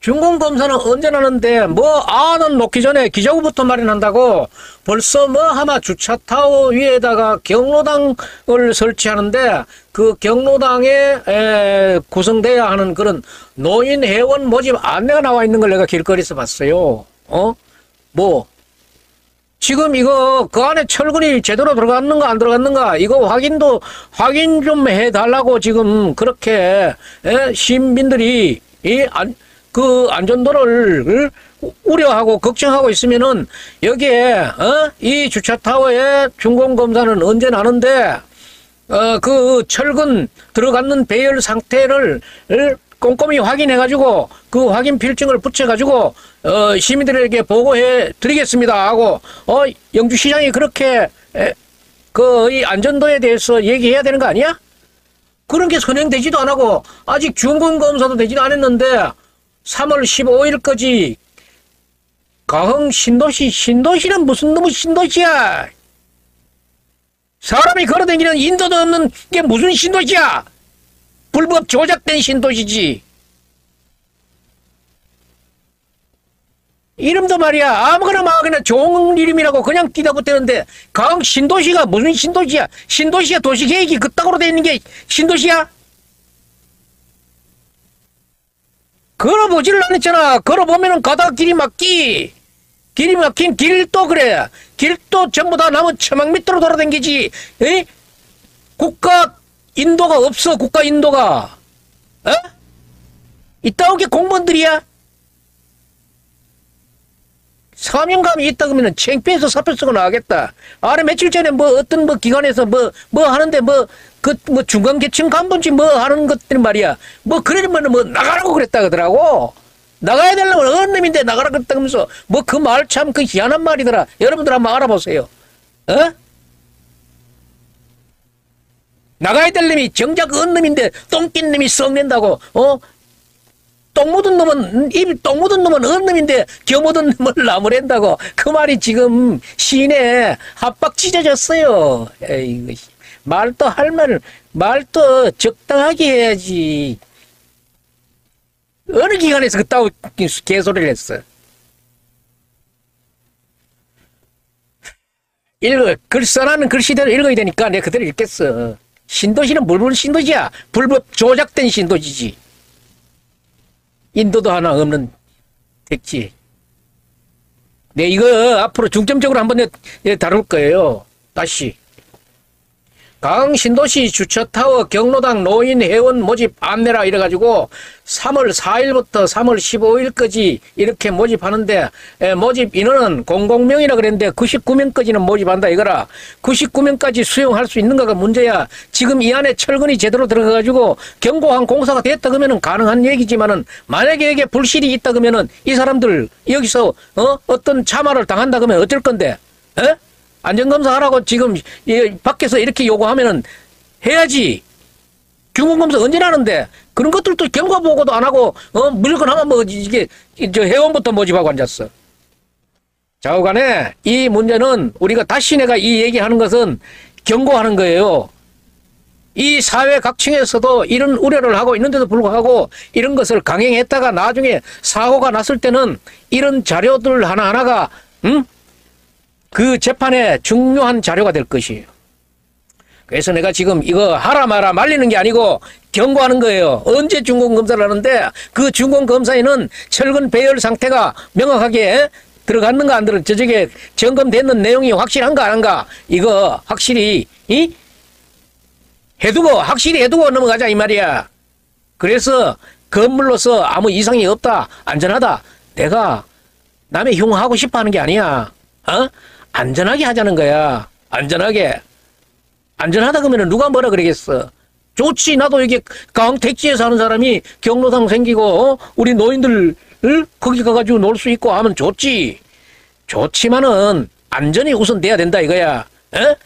중공검사는 언제 나는데 뭐 아는 놓기 전에 기자구부터 마련한다고 벌써 뭐 하나 주차타워 위에다가 경로당을 설치하는데 그 경로당에 에, 구성돼야 하는 그런 노인 회원 모집 안내가 나와 있는 걸 내가 길거리에서 봤어요. 어? 뭐 지금 이거 그 안에 철근이 제대로 들어갔는가 안 들어갔는가 이거 확인도 확인 좀 해달라고 지금 그렇게 에? 시민들이 이안 그 안전도를 우려하고 걱정하고 있으면은 여기에 어? 이 주차 타워에 준공 검사는 언제 나는데 어 그 철근 들어갔는 배열 상태를 꼼꼼히 확인해가지고 그 확인 필증을 붙여가지고 어, 시민들에게 보고해 드리겠습니다 하고 어, 영주시장이 그렇게 에, 그이 안전도에 대해서 얘기해야 되는 거 아니야? 그런 게 선행되지도 안 하고 아직 준공 검사도 되지도 않았는데 3월 15일까지 가흥 신도시 신도시는 무슨 놈의 신도시야? 사람이 걸어다니는 인도도 없는 게 무슨 신도시야? 불법 조작된 신도시지. 이름도 말이야. 아무거나 막 그냥 좋은 이름이라고 그냥 뛰다 붙대는데 강 신도시가 무슨 신도시야? 신도시야 도시계획이 그따구로 돼 있는 게 신도시야? 걸어보지를 않았잖아. 걸어보면은 가다 길이 막기 길이 막힌 길도 그래. 길도 전부 다 나무 처막 밑으로 돌아다니지. 에? 국가 인도가 없어 국가 인도가 어? 이따오게 공무원들이야 사명감이 있다 그러면 창피해서 사표 쓰고 나가겠다. 아래 며칠 전에 뭐 어떤 뭐 기관에서 뭐 뭐 하는데 뭐 그 뭐 중간계층 간부인지 뭐 하는 것들 말이야. 뭐 그러면 뭐 나가라고 그랬다 그러더라고. 나가야 되려면 어느 놈인데 나가라 그랬다 그러면서 뭐 그 말 참 그 희한한 말이더라. 여러분들 한번 알아보세요. 어? 나가야 될 놈이 정작 어느 놈인데 똥낀 놈이 썩낸다고 어? 똥 묻은 놈은 입똥 묻은 놈은 어느 놈인데 겨 묻은 놈을 나무랜다고 그 말이 지금 시내 합박 찢어졌어요. 에이구 말도 할 말을 말도 적당하게 해야지. 어느 기관에서 그따위 개소리를 했어. 읽어 글 써라는 글씨대로 읽어야 되니까 내가 그대로 읽겠어. 신도시는 물불 신도시야. 불법 조작된 신도시지. 인도도 하나 없는 택지. 네, 이거 앞으로 중점적으로 한번 다룰 거예요. 다시. 강신도시 주차타워 경로당 노인 회원 모집 안내라 이래가지고 3월 4일부터 3월 15일까지 이렇게 모집하는데 에, 모집 인원은 공공명이라 그랬는데 99명까지는 모집한다 이거라. 99명까지 수용할 수 있는가가 문제야. 지금 이 안에 철근이 제대로 들어가가지고 경고한 공사가 됐다 그러면은 가능한 얘기지만은 만약에 이게 불실이 있다 그러면은 이 사람들 여기서 어 어떤 참화를 당한다 그러면 어쩔 건데? 에? 안전검사 하라고 지금 이 밖에서 이렇게 요구하면은 해야지. 중공검사 언제 하는데 그런 것들도 경과 보고도 안 하고 어 물건 하면 뭐 이게 저 회원부터 모집하고 앉았어. 좌우간에 이 문제는 우리가 다시 내가 이 얘기하는 것은 경고하는 거예요. 이 사회 각층에서도 이런 우려를 하고 있는데도 불구하고 이런 것을 강행했다가 나중에 사고가 났을 때는 이런 자료들 하나하나가 응? 그 재판에 중요한 자료가 될 것이에요. 그래서 내가 지금 이거 하라 마라 말리는 게 아니고 경고하는 거예요. 언제 중공검사를 하는데 그 중공검사에는 철근 배열 상태가 명확하게 들어갔는가 안 들어 저쪽에 점검됐는 내용이 확실한가 안 한가 이거 확실히 이 해두고 확실히 해두고 넘어가자 이 말이야. 그래서 건물로서 아무 이상이 없다 안전하다 내가 남의 흉하고 싶어 하는 게 아니야. 어? 안전하게 하자는 거야. 안전하게. 안전하다 그러면 누가 뭐라 그러겠어. 좋지. 나도 이게 강 택지에 사는 사람이 경로당 생기고 어? 우리 노인들 거기 가가지고 놀 수 있고 하면 좋지. 좋지만은 안전이 우선 돼야 된다 이거야. 어?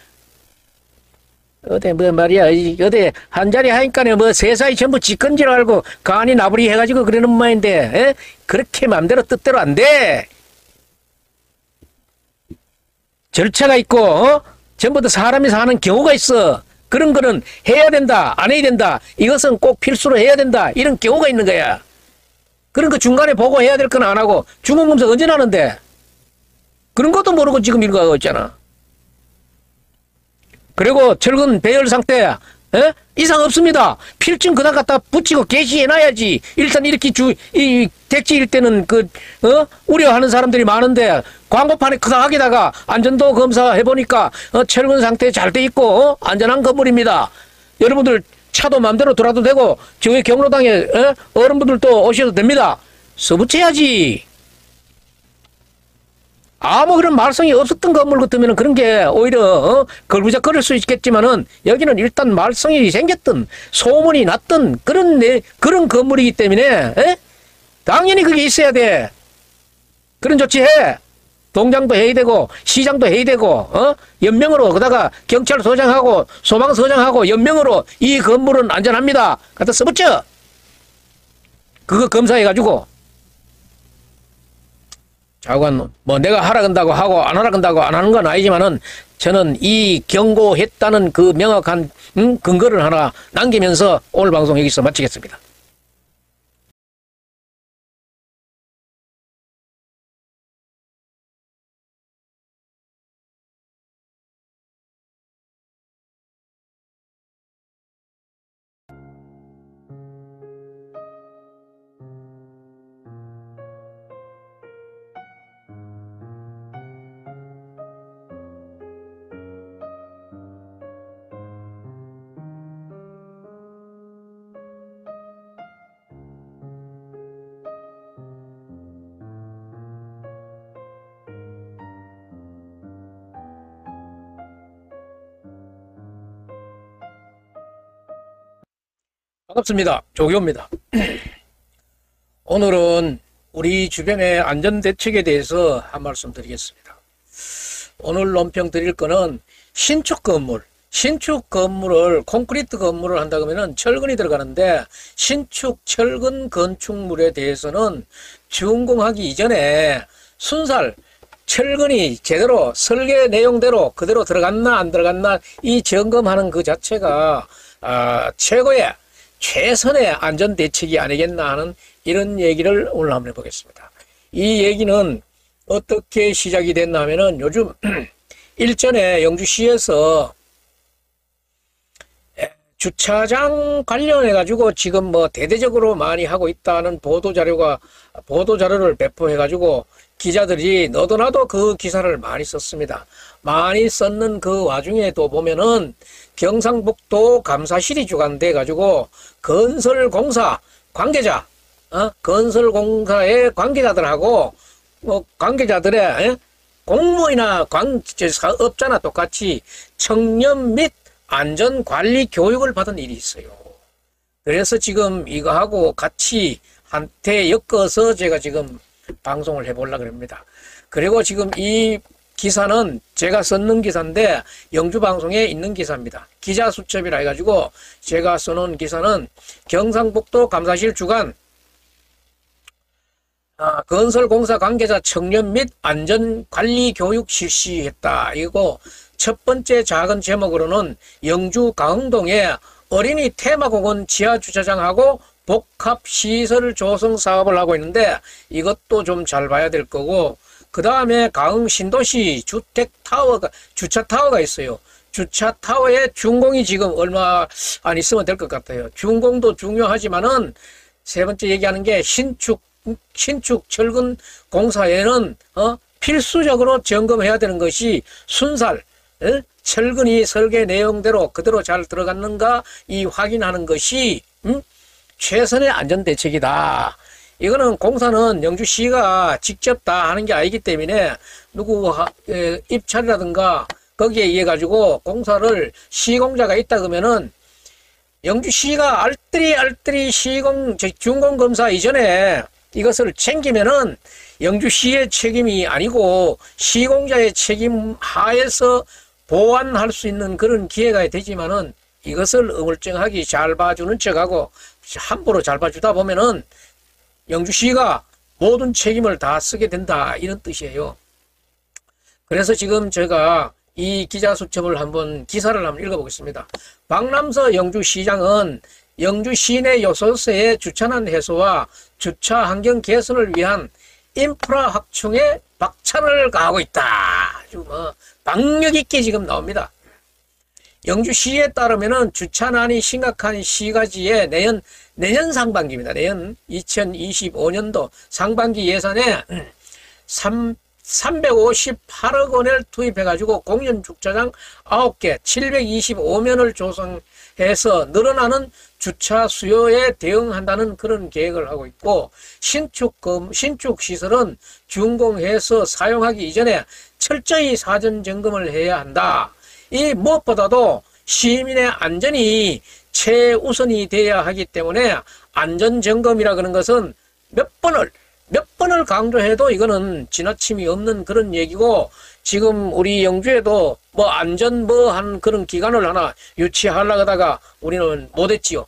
어디 뭐 말이야 이 어디 한 자리 하니까는 뭐 세상이 전부 지건 줄 알고 간이 나부리 해가지고 그러는 모양인데 에? 그렇게 맘대로 뜻대로 안 돼. 절차가 있고 어? 전부 다 사람이 사는 경우가 있어. 그런 거는 해야 된다, 안 해야 된다. 이것은 꼭 필수로 해야 된다. 이런 경우가 있는 거야. 그런 거 중간에 보고 해야 될 건 안 하고 중공검사 언제 나는데 그런 것도 모르고 지금 하고 있잖아. 그리고 철근 배열 상태 에? 이상 없습니다. 필증 그다 갖다 붙이고 게시해놔야지. 일단 이렇게 주, 이, 택지일 때는 그, 어? 우려하는 사람들이 많은데, 광고판에 크다하게다가 안전도 검사 해보니까, 어, 철근 상태 잘 돼 있고, 어? 안전한 건물입니다. 여러분들 차도 마음대로 돌아도 되고, 저기 경로당에, 어? 어른분들도 오셔도 됩니다. 써붙여야지. 아무 그런 말썽이 없었던 건물 같으면 그런 게 오히려 어? 걸부작거릴 수 있겠지만은 여기는 일단 말썽이 생겼던 소문이 났던 그런 내, 그런 건물이기 때문에 에? 당연히 그게 있어야 돼. 그런 조치해. 동장도 해야 되고 시장도 해야 되고 어? 연명으로 그다가 경찰서장하고 소방서장하고 연명으로 이 건물은 안전합니다. 갖다 써붙여. 그거 검사해가지고 좌우간 뭐 내가 하라 건다고 하고 안 하라 건다고 안 하는 건 아니지만은 저는 이 경고했다는 그 명확한 음, 근거를 하나 남기면서 오늘 방송 여기서 마치겠습니다. 반갑습니다. 조교입니다. 오늘은 우리 주변의 안전대책에 대해서 한 말씀 드리겠습니다. 오늘 논평 드릴 거는 신축 건물, 신축 건물을 콘크리트 건물을 한다 그러면은 철근이 들어가는데 신축 철근 건축물에 대해서는 준공하기 이전에 순살 철근이 제대로 설계 내용대로 그대로 들어갔나 안 들어갔나 이 점검하는 그 자체가 아, 최고의 최선의 안전 대책이 아니겠나 하는 이런 얘기를 오늘 한번 해보겠습니다. 이 얘기는 어떻게 시작이 됐나 하면은 요즘 일전에 영주시에서 주차장 관련해 가지고 지금 뭐 대대적으로 많이 하고 있다는 보도 자료가 보도 자료를 배포해 가지고 기자들이 너도 나도 그 기사를 많이 썼습니다. 많이 썼는 그 와중에 또 보면은 경상북도 감사실이 주관돼 가지고 건설공사 관계자 어? 건설공사의 관계자들하고 뭐 관계자들의 에? 공무원이나 관, 저 사업자나 똑같이 청년 및 안전관리 교육을 받은 일이 있어요. 그래서 지금 이거하고 같이 한테 엮어서 제가 지금 방송을 해보려고 합니다. 그리고 지금 이 기사는 제가 썼는 기사인데 영주방송에 있는 기사입니다. 기자수첩이라 해가지고 제가 써놓은 기사는 경상북도 감사실 주관 아, 건설공사 관계자 청년 및 안전관리 교육 실시했다. 이거 첫 번째 작은 제목으로는 영주 가흥동에 어린이 테마공원 지하주차장하고 복합시설 조성 사업을 하고 있는데 이것도 좀 잘 봐야 될 거고 그 다음에 가흥 신도시 주택 타워가 주차 타워가 있어요. 주차 타워의 준공이 지금 얼마 안 있으면 될 것 같아요. 준공도 중요하지만은 세 번째 얘기하는 게 신축 신축 철근 공사에는 어, 필수적으로 점검해야 되는 것이 순살 에? 철근이 설계 내용대로 그대로 잘 들어갔는가 이 확인하는 것이 음? 최선의 안전 대책이다. 이거는 공사는 영주시가 직접 다 하는 게 아니기 때문에 누구 입찰이라든가 거기에 의해 가지고 공사를 시공자가 있다 그러면은 영주시가 알뜰히 알뜰히 시공 저 준공 검사 이전에 이것을 챙기면은 영주시의 책임이 아니고 시공자의 책임 하에서 보완할 수 있는 그런 기회가 되지만은 이것을 어물쩡하게 잘 봐주는 척하고 함부로 잘 봐주다 보면은 영주시가 모든 책임을 다 쓰게 된다 이런 뜻이에요. 그래서 지금 제가 이 기자 수첩을 한번 기사를 한번 읽어보겠습니다. 박남서 영주시장은 영주 시내 요소세의 주차난 해소와 주차 환경 개선을 위한 인프라 확충에 박차를 가하고 있다. 아주 뭐 박력 있게 지금 나옵니다. 영주시에 따르면은 주차난이 심각한 시가지에 내년 내년 상반기입니다. 내년 2025년도 상반기 예산에 3 358억 원을 투입해가지고 공연 주차장 9개, 725면을 조성 해서 늘어나는 주차 수요에 대응한다는 그런 계획을 하고 있고 신축 금 신축 시설은 준공해서 사용하기 이전에 철저히 사전 점검을 해야 한다. 이 무엇보다도 시민의 안전이 최우선이 돼야 하기 때문에 안전 점검이라 그런 것은 몇 번을 몇 번을 강조해도 이거는 지나침이 없는 그런 얘기고 지금 우리 영주에도 뭐 안전 뭐 한 그런 기관을 하나 유치하려고 하다가 우리는 못했지요.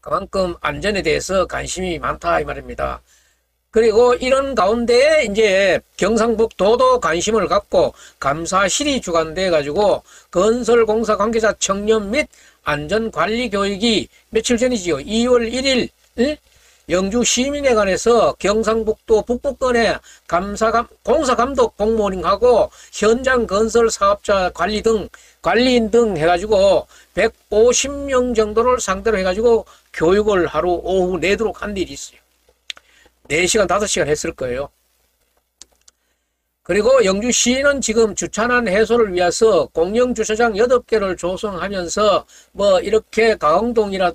그만큼 안전에 대해서 관심이 많다 이 말입니다. 그리고 이런 가운데 이제 경상북도도 관심을 갖고 감사실이 주관돼 가지고 건설공사 관계자 청년 및 안전관리 교육이 며칠 전이지요. 2월 1일 응? 영주 시민에 관해서 경상북도 북부권의 감사감, 공사감독 공무원하고 현장 건설 사업자 관리 등, 관리인 등 해가지고 150명 정도를 상대로 해가지고 교육을 하루 오후 내도록 한 일이 있어요. 4시간, 5시간 했을 거예요. 그리고 영주시는 지금 주차난 해소를 위해서 공영 주차장 8개를 조성하면서 뭐 이렇게 강동이나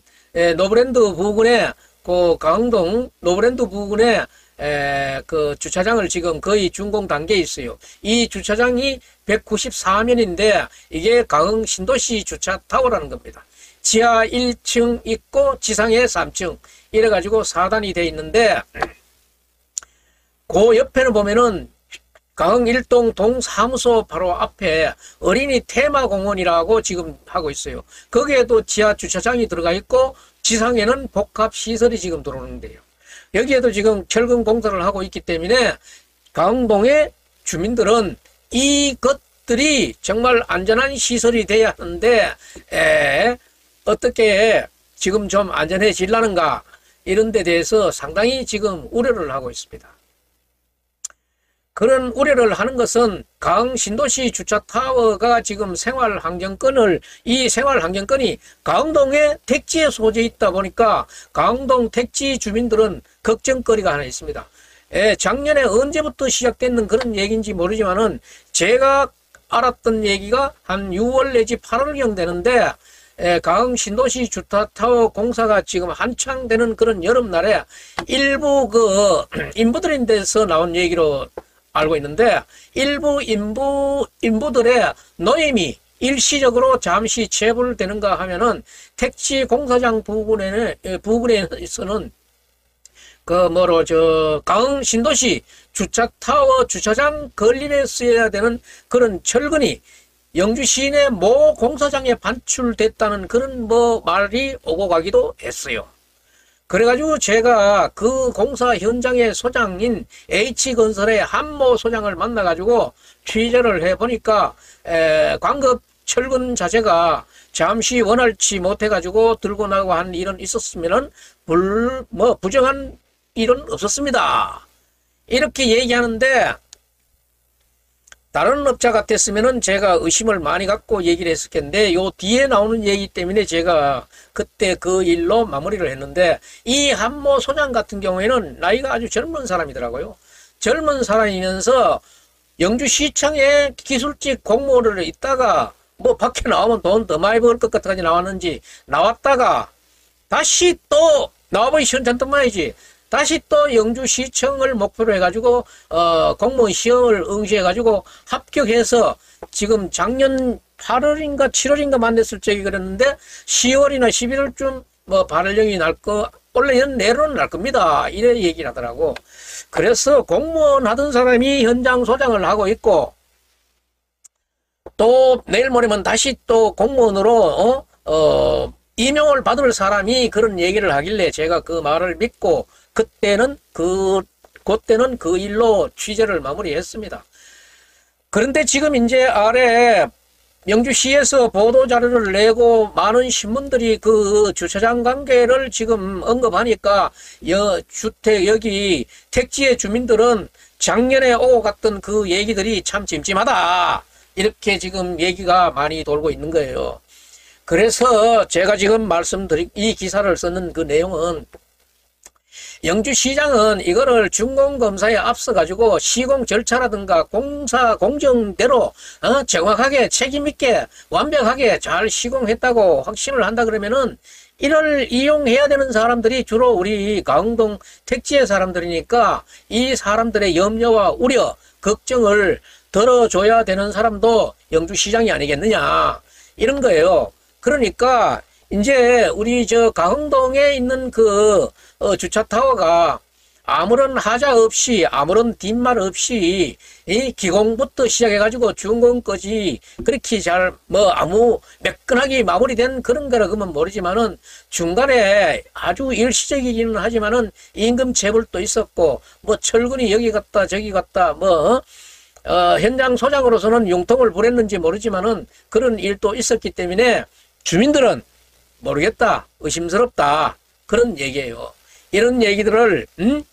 노브랜드 부근에 그 강동 노브랜드 부근에 에, 그 주차장을 지금 거의 준공 단계에 있어요. 이 주차장이 194면인데 이게 가흥 신도시 주차 타워라는 겁니다. 지하 1층 있고 지상에 3층 이래 가지고 4단이 돼 있는데 그 옆에는 보면은 가흥 일동 동사무소 바로 앞에 어린이 테마공원이라고 지금 하고 있어요. 거기에도 지하 주차장이 들어가 있고 지상에는 복합 시설이 지금 들어오는데요. 여기에도 지금 철근 공사를 하고 있기 때문에 강동의 주민들은 이것들이 정말 안전한 시설이 돼야 하는데 에, 어떻게 지금 좀 안전해질라는가 이런 데 대해서 상당히 지금 우려를 하고 있습니다. 그런 우려를 하는 것은 강 신도시 주차 타워가 지금 생활 환경권을 이 생활 환경권이 강동의 택지에 소재 있다 보니까 강동 택지 주민들은 걱정거리가 하나 있습니다. 예, 작년에 언제부터 시작됐는 그런 얘기인지 모르지만은 제가 알았던 얘기가 한 6월 내지 8월경 되는데 예, 가흥 신도시 주타타워 공사가 지금 한창 되는 그런 여름날에 일부 그 인부들인 데서 나온 얘기로 알고 있는데 일부 인부 인부들의 노임이 일시적으로 잠시 체불되는가 하면은 택지 공사장 부근에는 예, 부근에서는 그 뭐로 저 가흥 신도시 주차 타워 주차장 건립에 쓰여야 되는 그런 철근이 영주 시내 모 공사장에 반출됐다는 그런 뭐 말이 오고 가기도 했어요. 그래가지고 제가 그 공사 현장의 소장인 H건설의 한모 소장을 만나가지고 취재를 해보니까 에, 광급 철근 자재가 잠시 원활치 못해가지고 들고 나고 한 일은 있었으면은 불, 뭐 부정한 일은 없었습니다. 이렇게 얘기하는데 다른 업자 같았으면은 제가 의심을 많이 갖고 얘기를 했을 텐데 요 뒤에 나오는 얘기 때문에 제가 그때 그 일로 마무리를 했는데 이 한모 소장 같은 경우에는 나이가 아주 젊은 사람이더라고요. 젊은 사람이면서 영주시청에 기술직 공무원을 있다가 뭐 밖에 나오면 돈 더 많이 벌 것 같아가지고 나왔는지 나왔다가 다시 또 나와보기 시원찮던말이지 다시 또 영주시청을 목표로 해가지고 어 공무원 시험을 응시해가지고 합격해서 지금 작년 8월인가 7월인가 만났을 적이 그랬는데 10월이나 11월쯤 뭐 발령이 날 거 원래 는 내로는 날 겁니다. 이래 얘기를 하더라고. 그래서 공무원 하던 사람이 현장 소장을 하고 있고 또 내일 모레면 다시 또 공무원으로 어, 어 임용을 받을 사람이 그런 얘기를 하길래 제가 그 말을 믿고 그때는 그 그때는 그 일로 취재를 마무리했습니다. 그런데 지금 이제 아래 명주시에서 보도 자료를 내고 많은 신문들이 그 주차장 관계를 지금 언급하니까 여 주택 여기 택지의 주민들은 작년에 오고 갔던 그 얘기들이 참 찜찜하다. 이렇게 지금 얘기가 많이 돌고 있는 거예요. 그래서 제가 지금 말씀드린 이 기사를 쓰는 그 내용은 영주시장은 이거를 준공검사에 앞서가지고 시공 절차라든가 공사 공정대로 어, 정확하게 책임있게 완벽하게 잘 시공했다고 확신을 한다 그러면은 이를 이용해야 되는 사람들이 주로 우리 강동 택지의 사람들이니까 이 사람들의 염려와 우려, 걱정을 덜어줘야 되는 사람도 영주시장이 아니겠느냐 이런 거예요. 그러니까 이제 우리 저 가흥동에 있는 그 어, 주차 타워가 아무런 하자 없이 아무런 뒷말 없이 이 기공부터 시작해가지고 준공까지 그렇게 잘 뭐 아무 매끈하게 마무리된 그런 거라 그러면 모르지만은 중간에 아주 일시적이기는 하지만은 임금 체불도 있었고 뭐 철근이 여기 갔다 저기 갔다 뭐 어, 현장 소장으로서는 융통을 부렸는지 모르지만은 그런 일도 있었기 때문에 주민들은 모르겠다 의심스럽다 그런 얘기예요. 이런 얘기들을 음?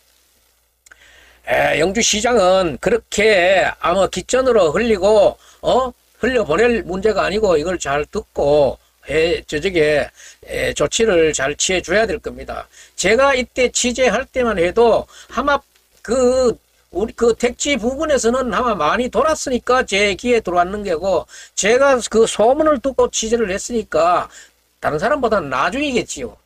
에, 영주시장은 그렇게 아마 기전으로 흘리고 어 흘려보낼 문제가 아니고 이걸 잘 듣고 해, 저쪽에 에, 조치를 잘 취해줘야 될 겁니다. 제가 이때 취재할 때만 해도 아마 그 우리 그 택지 부분에서는 아마 많이 돌았으니까 제 귀에 들어왔는 게고 제가 그 소문을 듣고 취재를 했으니까 다른 사람보다는 나중이겠지요.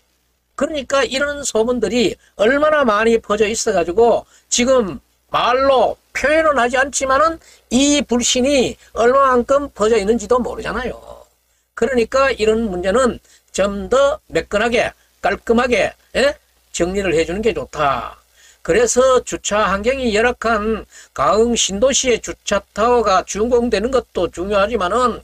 그러니까 이런 소문들이 얼마나 많이 퍼져 있어 가지고 지금 말로 표현은 하지 않지만은 이 불신이 얼마만큼 퍼져 있는지도 모르잖아요. 그러니까 이런 문제는 좀 더 매끈하게 깔끔하게 예? 정리를 해주는 게 좋다. 그래서 주차 환경이 열악한 가흥 신도시의 주차 타워가 준공되는 것도 중요하지만은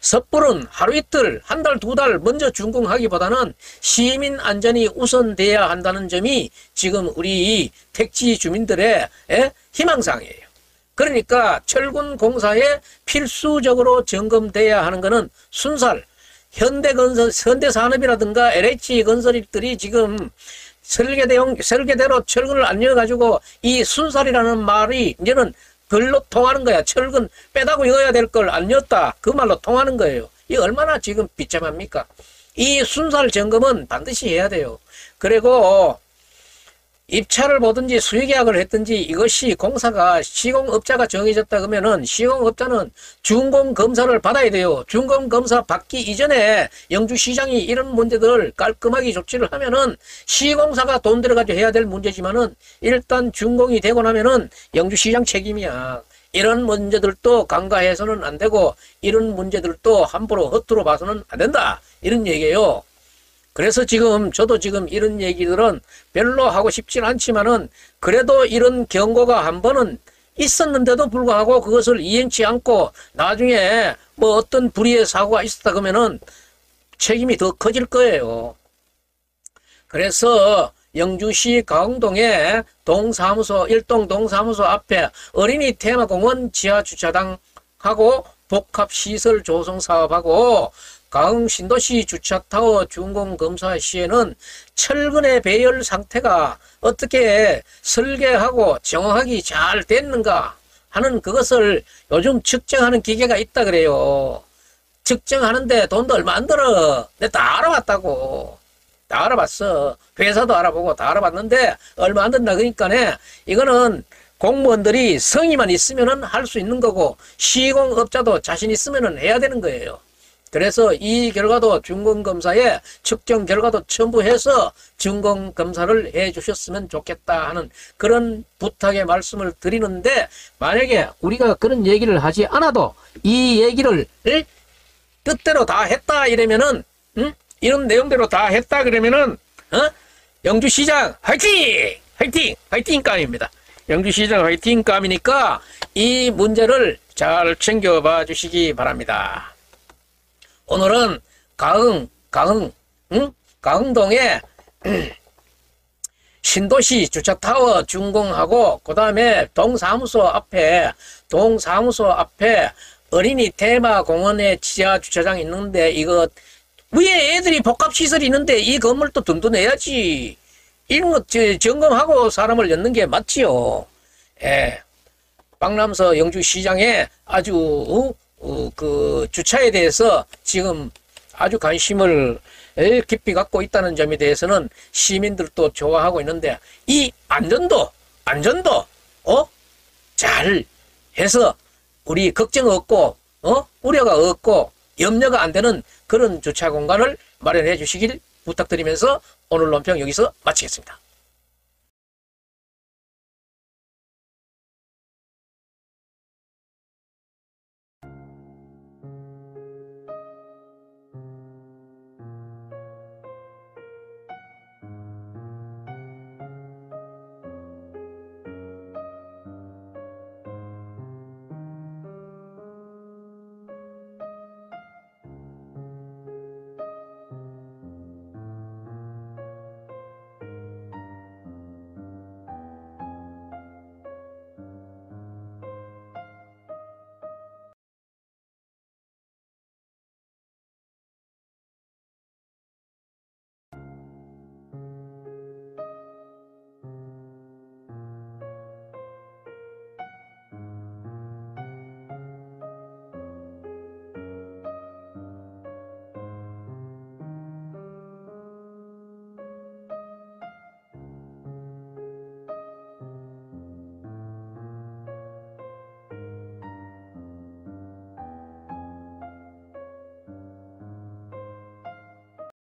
섣부른 하루 이틀, 한 달, 두 달 먼저 준공하기보다는 시민 안전이 우선돼야 한다는 점이 지금 우리 택지 주민들의 예? 희망사항이에요. 그러니까 철군 공사에 필수적으로 점검돼야 하는 것은 순살, 현대건설, 현대산업이라든가 LH건설들이 지금 설계대용, 설계대로 철근을 안 넣어가지고 이 순살이라는 말이 이제는 별로 통하는 거야. 철근 빼다고 넣어야 될 걸안 넣었다. 그 말로 통하는 거예요. 이 얼마나 지금 비참합니까? 이 순살 점검은 반드시 해야 돼요. 그리고 입찰을 보든지 수의계약을 했든지 이것이 공사가 시공업자가 정해졌다 그러면은 시공업자는 준공 검사를 받아야 돼요. 준공 검사 받기 이전에 영주시장이 이런 문제들을 깔끔하게 조치를 하면은 시공사가 돈 들어가지고 해야 될 문제지만은 일단 준공이 되고 나면은 영주시장 책임이야. 이런 문제들도 간과해서는 안 되고 이런 문제들도 함부로 허투루 봐서는 안 된다. 이런 얘기예요. 그래서 지금 저도 지금 이런 얘기들은 별로 하고 싶진 않지만은 그래도 이런 경고가 한 번은 있었는데도 불구하고 그것을 이행치 않고 나중에 뭐 어떤 불의의 사고가 있었다 그러면은 책임이 더 커질 거예요. 그래서 영주시 가흥동의 동사무소 일동 동사무소 앞에 어린이 테마공원 지하 주차장하고 복합시설 조성 사업하고 가흥 신도시 주차타워 준공 검사 시에는 철근의 배열 상태가 어떻게 설계하고 정확하게 잘 됐는가 하는 그것을 요즘 측정하는 기계가 있다 그래요. 측정하는데 돈도 얼마 안 들어. 내가 다 알아봤다고. 다 알아봤어. 회사도 알아보고 다 알아봤는데 얼마 안 든다 그러니까 네 이거는 공무원들이 성의만 있으면은 할수 있는 거고 시공업자도 자신 있으면은 해야 되는 거예요. 그래서 이 결과도 준공검사에 측정 결과도 첨부해서 준공검사를 해 주셨으면 좋겠다 하는 그런 부탁의 말씀을 드리는데 만약에 우리가 그런 얘기를 하지 않아도 이 얘기를 에? 뜻대로 다 했다 이러면은 응? 이런 내용대로 다 했다 그러면은 어? 영주시장 화이팅! 화이팅! 화이팅감입니다. 영주시장 화이팅감이니까 이 문제를 잘 챙겨봐 주시기 바랍니다. 오늘은 가흥, 가흥, 응? 가흥동에 신도시 주차타워 준공하고 그 다음에 동사무소 앞에 동사무소 앞에 어린이 테마공원에 지하 주차장 있는데 이거 위에 애들이 복합시설이 있는데 이 건물도 든든해야지 이런 거 저- 점검하고 사람을 넣는 게 맞지요 예. 박남서 영주시장에 아주 어? 어, 그 주차에 대해서 지금 아주 관심을 에, 깊이 갖고 있다는 점에 대해서는 시민들도 좋아하고 있는데 이 안전도 안전도 어? 잘 해서 우리 걱정 없고 어? 우려가 없고 염려가 안 되는 그런 주차 공간을 마련해 주시길 부탁드리면서 오늘 논평 여기서 마치겠습니다.